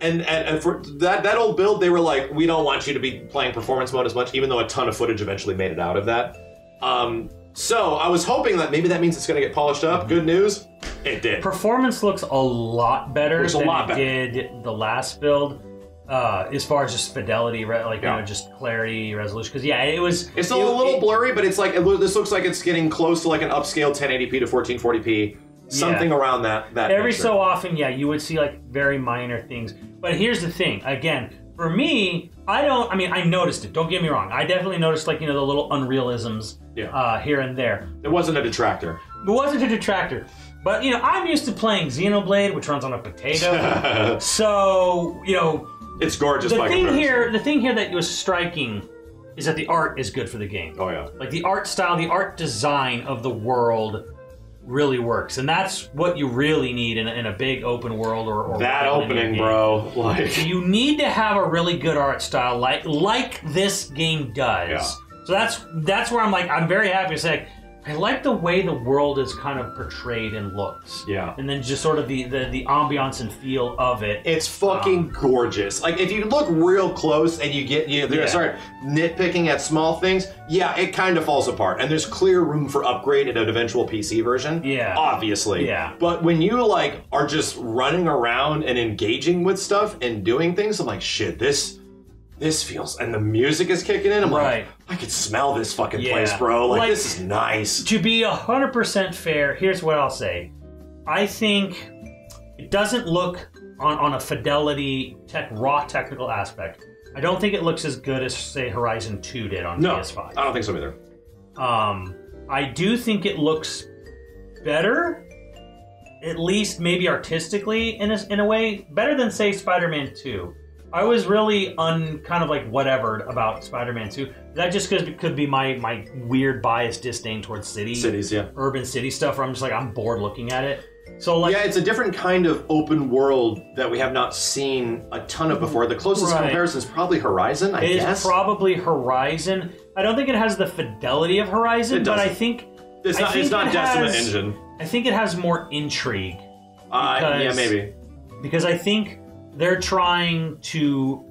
And, and, and for that that old build, they were like, we don't want you to be playing performance mode as much, even though a ton of footage eventually made it out of that. Um, so I was hoping that maybe that means it's going to get polished up. Good news, it did. Performance looks a lot better a than lot it better. did the last build. Uh, as far as just fidelity, re- like Yeah. you know, just clarity, resolution. Because yeah, it was. It's still it- a little it- blurry, but it's like it loo- this looks like it's getting close to like an upscale 1080p to 1440p, something around that. That Every nature. so often, yeah, you would see like very minor things. But here's the thing. Again, for me, I don't. I mean, I noticed it. Don't get me wrong. I definitely noticed like you know the little unrealisms Yeah. uh, here and there. it wasn't a detractor. It wasn't a detractor. But you know, I'm used to playing Xenoblade, which runs on a potato. so you know, it's gorgeous. the by thing comparison. here, the thing here that was striking is that the art is good for the game. Oh yeah. Like the art style, the art design of the world really works, and that's what you really need in a, in a big open world or, or That opening, bro. Like You need to have a really good art style, like like this game does. Yeah. So that's that's where I'm like I'm very happy to say I like the way the world is kind of portrayed and looks. Yeah. And then just sort of the the, the ambiance and feel of it. It's fucking um, gorgeous. Like if you look real close and you get you Yeah. start nitpicking at small things, yeah, it kind of falls apart. And there's clear room for upgrade in an eventual PC version. Yeah. Obviously. Yeah. But when you like are just running around and engaging with stuff and doing things, I'm like, shit, this this feels and the music is kicking in. I'm Right. like, I could smell this fucking Yeah. place, bro. Like, Like- this is nice. to be 100% fair, here's what I'll say. I think it doesn't look on, on a fidelity, tech, raw technical aspect. I don't think it looks as good as, say, Horizon 2 did on No, PS5. I don't think so either. Um, I do think it looks better, at least maybe artistically in a, in a way, better than say Spider-Man 2. I was really un kind of like whatever about Spider-Man 2. That just could, could be my my weird biased disdain towards city, Cities, yeah. urban city stuff. Where I'm just like I'm bored looking at it. So like yeah, it's a different kind of open world that we have not seen a ton of before. The closest Right. comparison is probably Horizon, I it is guess. probably Horizon. I don't think it has the fidelity of Horizon, It but I doesn't. think it's I not, it's not it Decima has- Engine. I think it has more intrigue. Uh, yeah, because- maybe. because I think they're trying to.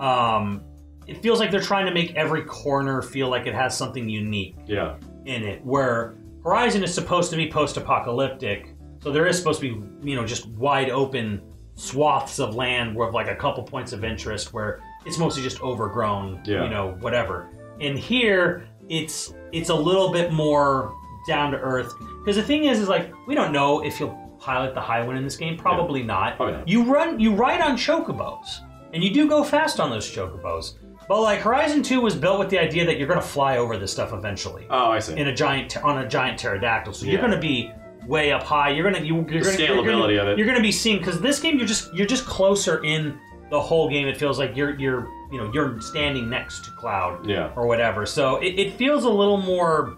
Um, it feels like they're trying to make every corner feel like it has something unique Yeah. in it. Where Horizon is supposed to be post-apocalyptic, so there is supposed to be you know just wide open swaths of land with like a couple points of interest where it's mostly just overgrown, Yeah. you know, whatever. And here it's it's a little bit more down to earth because the thing is is like we don't know if you'll pilot the Highwind in this game, probably not. Probably not. You run you ride on chocobos and you do go fast on those chocobos. But like Horizon 2 was built with the idea that you're going to fly over this stuff eventually Oh, I see. in a giant on a giant pterodactyl. So you're going to be way up high. You're going to you, you're The gonna, you're gonna, scalability of it. You're going to be seeing because this game you're just you're just closer in the whole game. It feels like you're you're you know you're standing next to Cloud Yeah. or whatever. So it, it feels a little more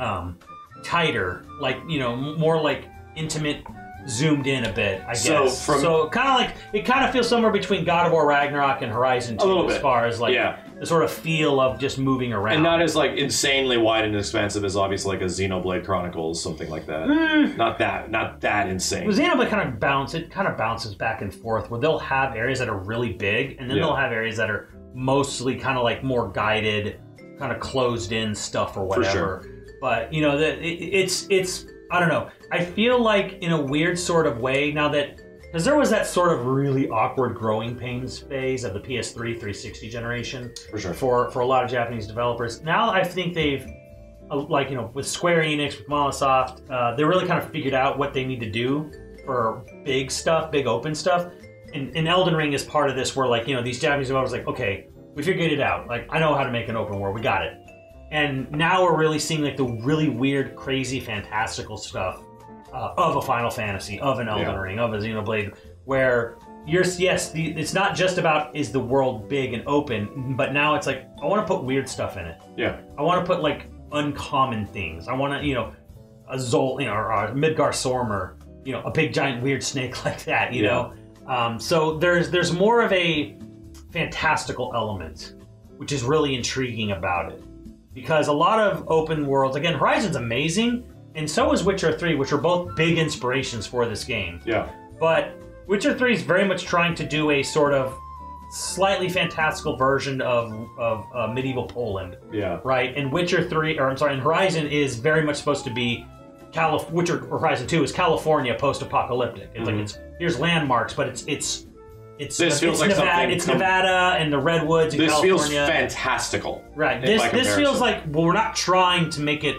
um, tighter, like you know more like intimate. Zoomed in a bit, I guess. So from- so kind of like it kind of feels somewhere between God of War Ragnarok and Horizon 2 little as bit. far as like Yeah. the sort of feel of just moving around. And not as like insanely wide and expansive as obviously like a Xenoblade Chronicles, something like that. Hmm. Not that, not that insane. Well, Xenoblade kind of bounce it kind of bounces back and forth where they'll have areas that are really big and then Yeah. they'll have areas that are mostly kind of like more guided, kind of closed in stuff or whatever. But you know that it, it's it's I don't know. I feel like in a weird sort of way now that because there was that sort of really awkward growing pains phase of the PS3 360 generation For sure. for for a lot of Japanese developers. Now I think they've uh, like you know with Square Enix with Microsoft, uh, they really kind of figured out what they need to do for big stuff, big open stuff. And, and Elden Ring is part of this, where like you know these Japanese developers like okay, we figured it out. Like I know how to make an open world, we got it. And now we're really seeing like the really weird, crazy, fantastical stuff uh, of a Final Fantasy, of an Elden Yeah. Ring, of a Xenoblade, where you're yes, the, it's not just about is the world big and open, but now it's like I want to put weird stuff in it. Yeah. I want to put like uncommon things. I want to, you know, a Zol, you know, or a Midgardsormr, you know, a big giant weird snake like that, you Yeah. know. Um, so there's there's more of a fantastical element, which is really intriguing about it, because a lot of open worlds, again, Horizon's amazing, and so is Witcher Three, which are both big inspirations for this game. Yeah. But Witcher 3 is very much trying to do a sort of slightly fantastical version of, of uh, medieval Poland, Yeah. right? And Witcher 3, or I'm sorry, and Horizon is very much supposed to be Calif- Witcher Horizon 2 is California post-apocalyptic. It's Mhm. like it's here's landmarks, but it's it's it's This it's feels like Nevada, something it's com- Nevada and the redwoods in This feels fantastical. Right. This this comparison. feels like well, we're not trying to make it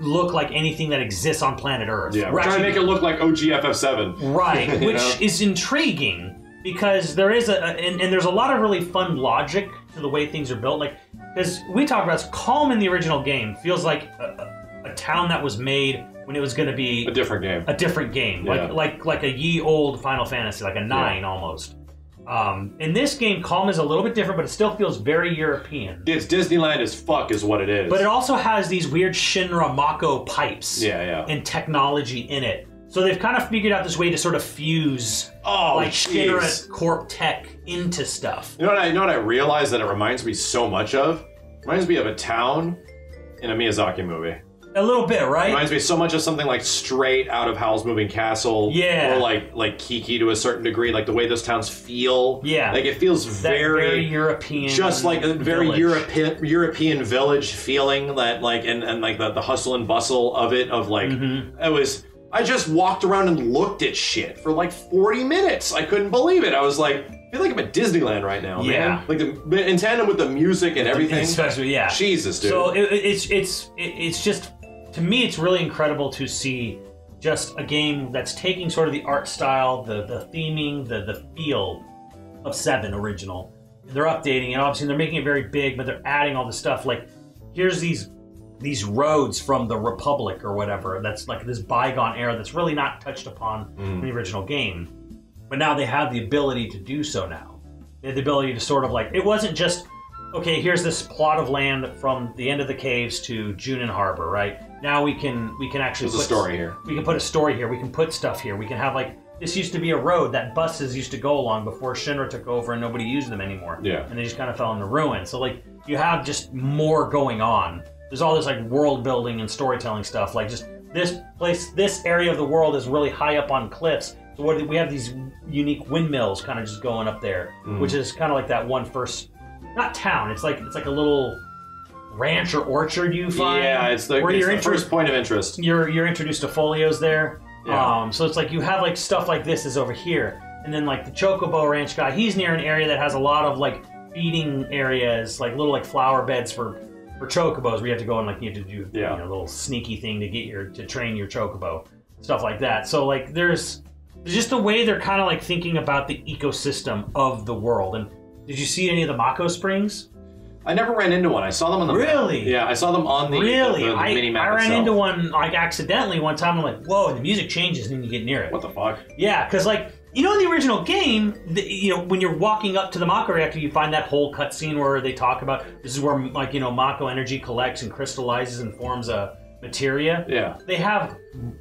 look like anything that exists on planet Earth. Yeah, we're trying to make it look like OGFF7. right, which know? is intriguing because there is a, and, and there's a lot of really fun logic to the way things are built. Like because we talk about this, Kalm in the original game feels like a, a, a town that was made when it was going to be A different game. a different game, Yeah. like like like a ye old Final Fantasy, like a nine almost. Um, in this game, Kalm is a little bit different, but it still feels very European. It's Disneyland as fuck, is what it is. But it also has these weird Shinra Mako pipes yeah, yeah. and technology in it. So they've kind of figured out this way to sort of fuse oh, like jeez. Shinra Corp tech into stuff. You know what I you know what I realized that it reminds me so much of? reminds me of a town in a Miyazaki movie. A little bit, right? reminds me so much of something like straight out of Howl's Moving Castle. Yeah. Or like like Kiki to a certain degree, like the way those towns feel. Yeah. Like it feels very, very European, just like a very. European European village feeling that like and, and like the, the hustle and bustle of it of like Mm-hmm. it was I just walked around and looked at shit for like 40 minutes. I couldn't believe it. I was like, I feel like I'm at Disneyland right now, Yeah. man. Like the in tandem with the music and everything. Especially, yeah. Jesus, dude. So it, it's it's it- it's just to me, it's really incredible to see just a game that's taking sort of the art style, the the theming, the the feel of Seven original. They're updating it. Obviously, they're making it very big, but they're adding all the stuff. Like here's these these roads from the Republic or whatever. That's like this bygone era that's really not touched upon in the mm. original game. But now they have the ability to do so now. They have the ability to sort of like it wasn't just okay, here's this plot of land from the end of the caves to Junon Harbor, right? Now we can we can actually There's a story here. We can put a story here. We can put stuff here. We can have like this used to be a road that buses used to go along before Shinra took over and nobody used them anymore. Yeah. And they just kind of fell into ruin. So like you have just more going on. There's all this like world building and storytelling stuff. Like just this place, this area of the world is really high up on cliffs. So what we have these unique windmills kind of just going up there, Mm. which is kind of like that one first, not town. It's like it's like a little ranch or orchard you find. Yeah, it's the, where it's you're the first point of interest. you're you're introduced to folios there. Yeah. Um, so it's like you have like stuff like this is over here, and then like the Chocobo Ranch guy, he's near an area that has a lot of like feeding areas, like little like flower beds for for chocobos, where you have to go and like you have to do Yeah. you know, a little sneaky thing to get your to train your chocobo, stuff like that. So like there's there's just the way they're kind of like thinking about the ecosystem of the world. And did you see any of the Mako Springs? I never ran into one. I saw them on the map. Really? Yeah, I saw them on the really? the, the I, mini map I ran itself. into one like accidentally one time. I'm like, whoa! The music changes and then you get near it. What the fuck? Yeah, because like you know in the original game, the, you know when you're walking up to the Mako reactor, you find that whole cutscene where they talk about this is where like you know Mako energy collects and crystallizes and forms a materia. Yeah. They have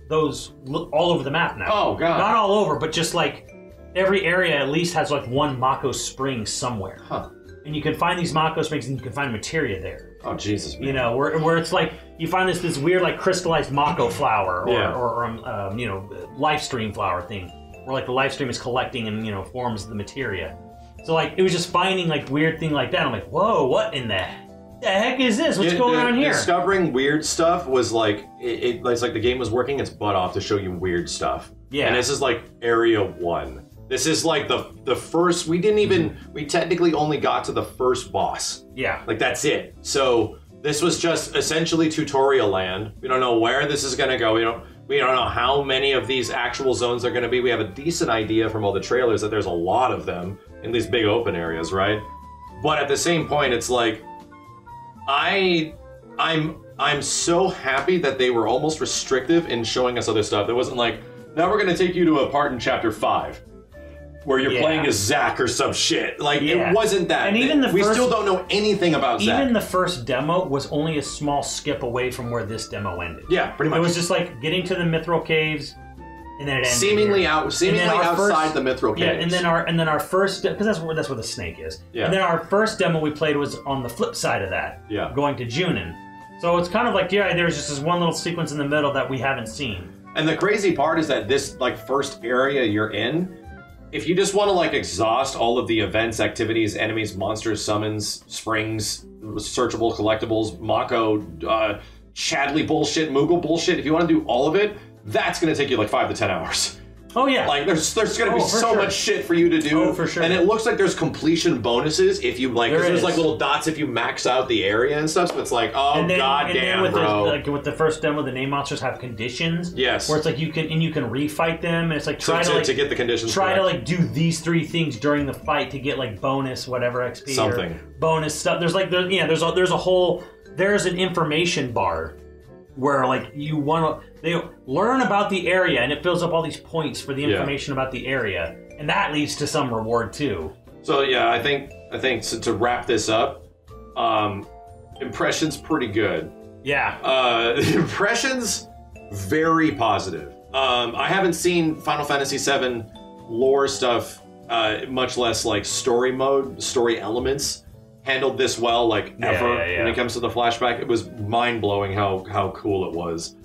those all over the map now. Oh god. Not all over, but just like every area at least has like one Mako spring somewhere, Huh. and you can find these Mako springs and you can find materia there. Oh Jesus. Man. You know, where, where it's like you find this this weird like crystallized Mako flower or, Yeah. or, or um, um, you know life stream flower thing, where like the life stream is collecting and you know forms the materia. So like it was just finding like weird thing like that. I'm like, whoa, what in the, the heck is this? What's going on here? Discovering weird stuff was like it, it. It's like the game was working its butt off to show you weird stuff. Yeah. And this is like area one. This is like the the first. We didn't even. Mm-hmm. We technically only got to the first boss. yeah, Like that's it. So this was just essentially tutorial land. We don't know where this is gonna go. We don't we don't know how many of these actual zones are gonna be. We have a decent idea from all the trailers that there's a lot of them in these big open areas, right? But at the same point, it's like I I'm I'm so happy that they were almost restrictive in showing us other stuff. It wasn't like, now we're gonna take you to a part in chapter five. Where you're Yeah. playing as Zack or some shit. Like Yeah. it wasn't that. And even the we first- still don't know anything about even the first demo was only a small skip away from where this demo ended. Yeah, pretty much. It was just like getting to the Mithril caves, and then it ended seemingly here. out, seemingly And then our outside first- the Mithril caves. Yeah, and then our and then our first because that's where that's where the snake is. Yeah. And then our first demo we played was on the flip side of that. Yeah. Going to Junon. So it's kind of like yeah, there's just this one little sequence in the middle that we haven't seen. And the crazy part is that this like first area you're in, if you just want to like exhaust all of the events, activities, enemies, monsters, summons, springs, searchable collectibles, Mako, uh, Chadley bullshit, Moogle bullshit, if you want to do all of it, that's going to take you like five to ten hours. Oh yeah. Like there's there's gonna be Oh, so sure. much shit for you to do. Oh, for sure. And it looks like there's completion bonuses if you like. There there's like little dots if you max out the area and stuff. So it's like, oh and then, god and then damn, with bro. The, like with the first demo, the name monsters have conditions. Yes. Where it's like you can and you can refight them, and it's like So try to, to, like to get the conditions try to like do these three things during the fight to get like bonus whatever XP Something. bonus stuff. There's like there, yeah, there's a, there's a whole there's an information bar where like you want to they learn about the area and it fills up all these points for the information about the area and that leads to some reward too. So yeah, I think I think so to wrap this up, um, impressions pretty good. Yeah. Uh, impressions very positive. Um, I haven't seen Final Fantasy VII lore stuff, uh, much less like story mode, story elements handled this well, like Yeah, ever yeah, yeah. when it comes to the flashback. It was mind blowing how how cool it was.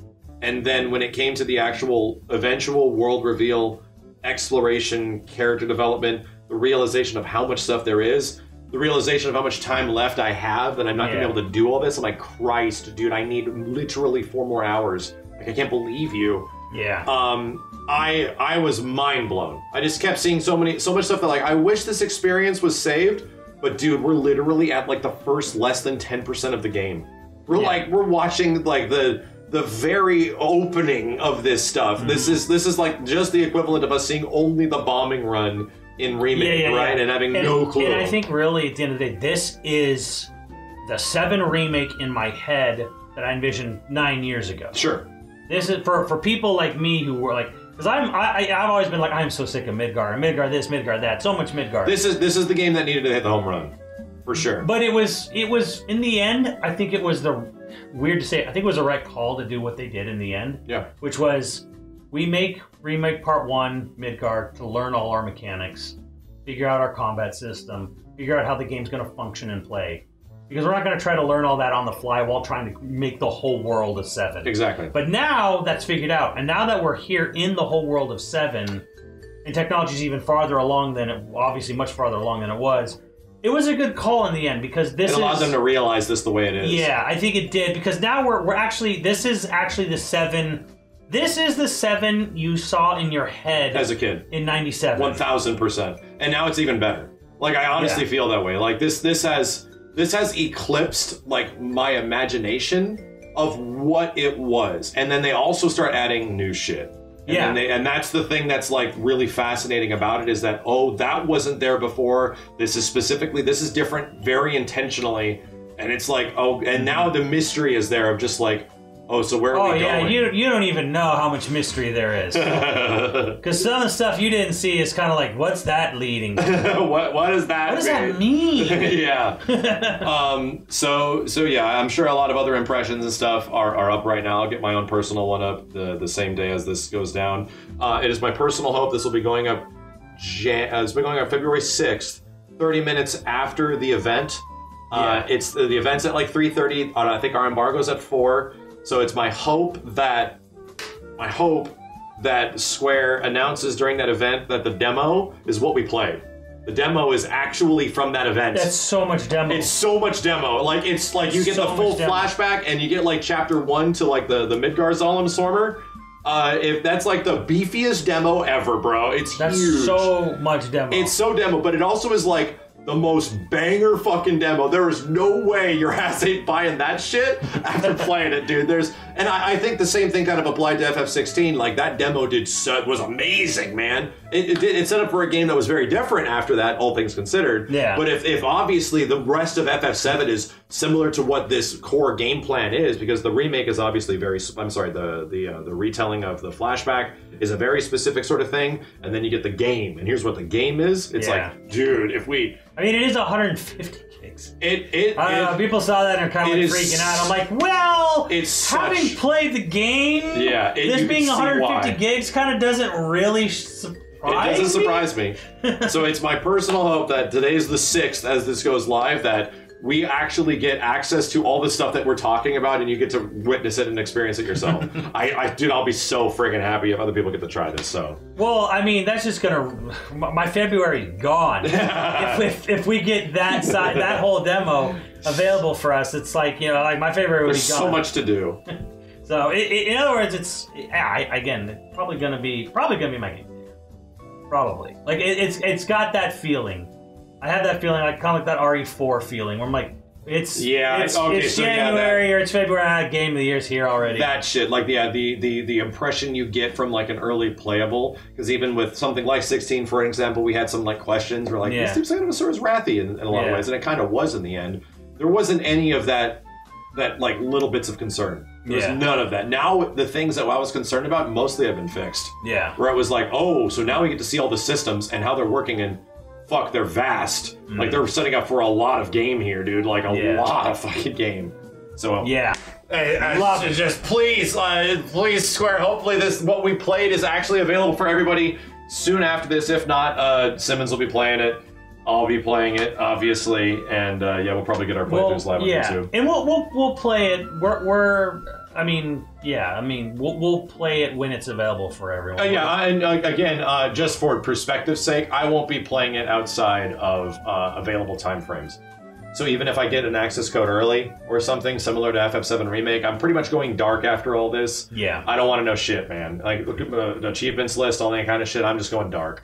And then when it came to the actual eventual world reveal, exploration, character development, the realization of how much stuff there is, the realization of how much time left I have, and I'm not gonna be able to do all this. I'm like, Christ, dude, I need literally four more hours. Like, I can't believe you. Yeah. Um, I I was mind blown. I just kept seeing so many so much stuff that like I wish this experience was saved, but dude, we're literally at like the first less than ten percent of the game. We're Yeah. like we're watching like the the very opening of this stuff. This Mm-hmm. is this is like just the equivalent of us seeing only the bombing run in remake, yeah, yeah, right? yeah. And having and, no clue. And I think really at the end of the day, this is the seven remake in my head that I envisioned nine years ago. sure. This is for for people like me who were like, because I'm I, I- I've always been like I'm so sick of Midgar, Midgar this, Midgar that, so much Midgar. This is this is the game that needed to hit the home run. For sure. but it was it was in the end. I think it was the weird to say. I think it was the right call to do what they did in the end. yeah. which was we make remake part one Midgard to learn all our mechanics, figure out our combat system, figure out how the game's going to function and play. Because we're not going to try to learn all that on the fly while trying to make the whole world of seven. Exactly. But now that's figured out, and now that we're here in the whole world of seven, and technology's even farther along than it, obviously much farther along than it was. It was a good call in the end because this it allows is them to realize this the way it is. yeah, I think it did because now we're we're actually this is actually the seven. This is the seven you saw in your head As a kid. in '97. One thousand percent. And now it's even better. Like I honestly Yeah. feel that way. Like this this has this has eclipsed like my imagination of what it was. And then they also start adding new shit. And Yeah. they, and that's the thing that's like really fascinating about it is that oh that wasn't there before. This is specifically this is different very intentionally. And it's like oh and now the mystery is there of just like oh so where are Oh we yeah, going? you you don't even know how much mystery there is because some of the stuff you didn't see is kind of like, what's that leading? to? what what does that What does mean? that mean? yeah. um. So so yeah, I'm sure a lot of other impressions and stuff are, are up right now. I'll get my own personal one up the the same day as this goes down. Uh, it is my personal hope this will be going up. Jan- uh, it's been going up February 6th, 30 minutes after the event. Uh, Yeah. it's the, the event's at like 3:30. Uh, I think our embargo's at four. So it's my hope that my hope that Square announces during that event that the demo is what we played. The demo is actually from that event. That's so much demo. It's so much demo. Like it's like you get So the full flashback and you get like chapter one to like the the Midgar Zalem Stormer. Uh, if that's like the beefiest demo ever, bro. It's That's huge. so much demo. It's so demo, but it also is like the most banger fucking demo. There is no way your ass ain't buying that shit after playing it, dude. There's and I, I think the same thing kind of applied to FF16. Like that demo did was amazing, man. It, it did it set up for a game that was very different after that, all things considered. Yeah. But if if obviously the rest of FF7 is similar to what this core game plan is, because the remake is obviously very. I'm sorry, the the uh, the retelling of the flashback is a very specific sort of thing, and then you get the game, and here's what the game is. It's Yeah. like, dude, if we I mean, it is 150 gigs. it it, I don't know. it- People saw that and are kind of like freaking out. I'm like, well, It's having such- played the game, Yeah, it- this being 150 gigs kind of doesn't really it doesn't surprise me. so it's my personal hope that today's the sixth as this goes live that we actually get access to all the stuff that we're talking about and you get to witness it and experience it yourself. I, I dude, I'll be so friggin' happy if other people get to try this. So Well, I mean, that's just gonna. My February's gone. if, if, if we get that side, that whole demo available for us, it's like you know, like my February would there's be gone. so much to do. So, i i in other words, it's yeah, I, again, probably gonna be probably gonna be my game. Probably. Like it, it's it's got that feeling. I have that feeling, like kind of like that RE4 feeling, where I'm like, it's Yeah, it's, okay, it's so yeah, January or it's February. Ah, game of the year's here already. that shit like yeah the the the impression you get from like an early playable because even with something like 16 for example we had some like questions where like Yeah. this dinosaur is wrathy in, in a lot Yeah. of ways and it kind of was in the end there wasn't any of that that like little bits of concern There's Yeah. none of that now the things that i was concerned about mostly have been fixed yeah. where it was like oh so now we get to see all the systems and how they're working and fuck they're vast like they're setting up for a lot of game here dude like a Mm. Yeah. lot of fucking game so Yeah. Hey, I- Love just, it. just please, uh, please, Square. Hopefully, this what we played is actually available for everybody soon after this. If not, uh, Simmons will be playing it. I'll be playing it, obviously, and uh, yeah, we'll probably get our playthroughs live on yeah, YouTube. and we'll we'll we'll play it. We're we're. I mean, yeah. I mean, we'll we'll play it when it's available for everyone. Uh, yeah, and uh, again, uh, just for perspective's sake, I won't be playing it outside of uh, available timeframes. So even if I get an access code early or something similar to FF7 Remake, I'm pretty much going dark after all this. Yeah. I don't want to know shit, man. Like look at the the achievements list, all that kind of shit. I'm just going dark.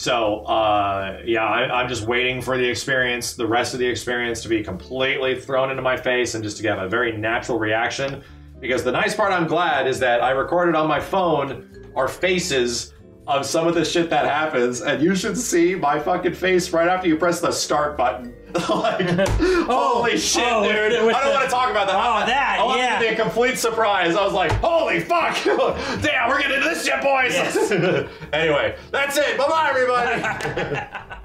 So uh, yeah, I, I'm just waiting for the experience, the rest of the experience, to be completely thrown into my face and just to have a very natural reaction. Because the nice part, I'm glad, is that I recorded on my phone our faces of some of the shit that happens, and you should see my fucking face right after you press the start button. like, oh, holy shit, oh, dude! with I don't the- want to talk about that. Oh, I- that, I want it yeah. to be a complete surprise. I was like, holy fuck! Damn, we're getting into this shit, boys! Yes. anyway, that's it. Bye bye, everybody.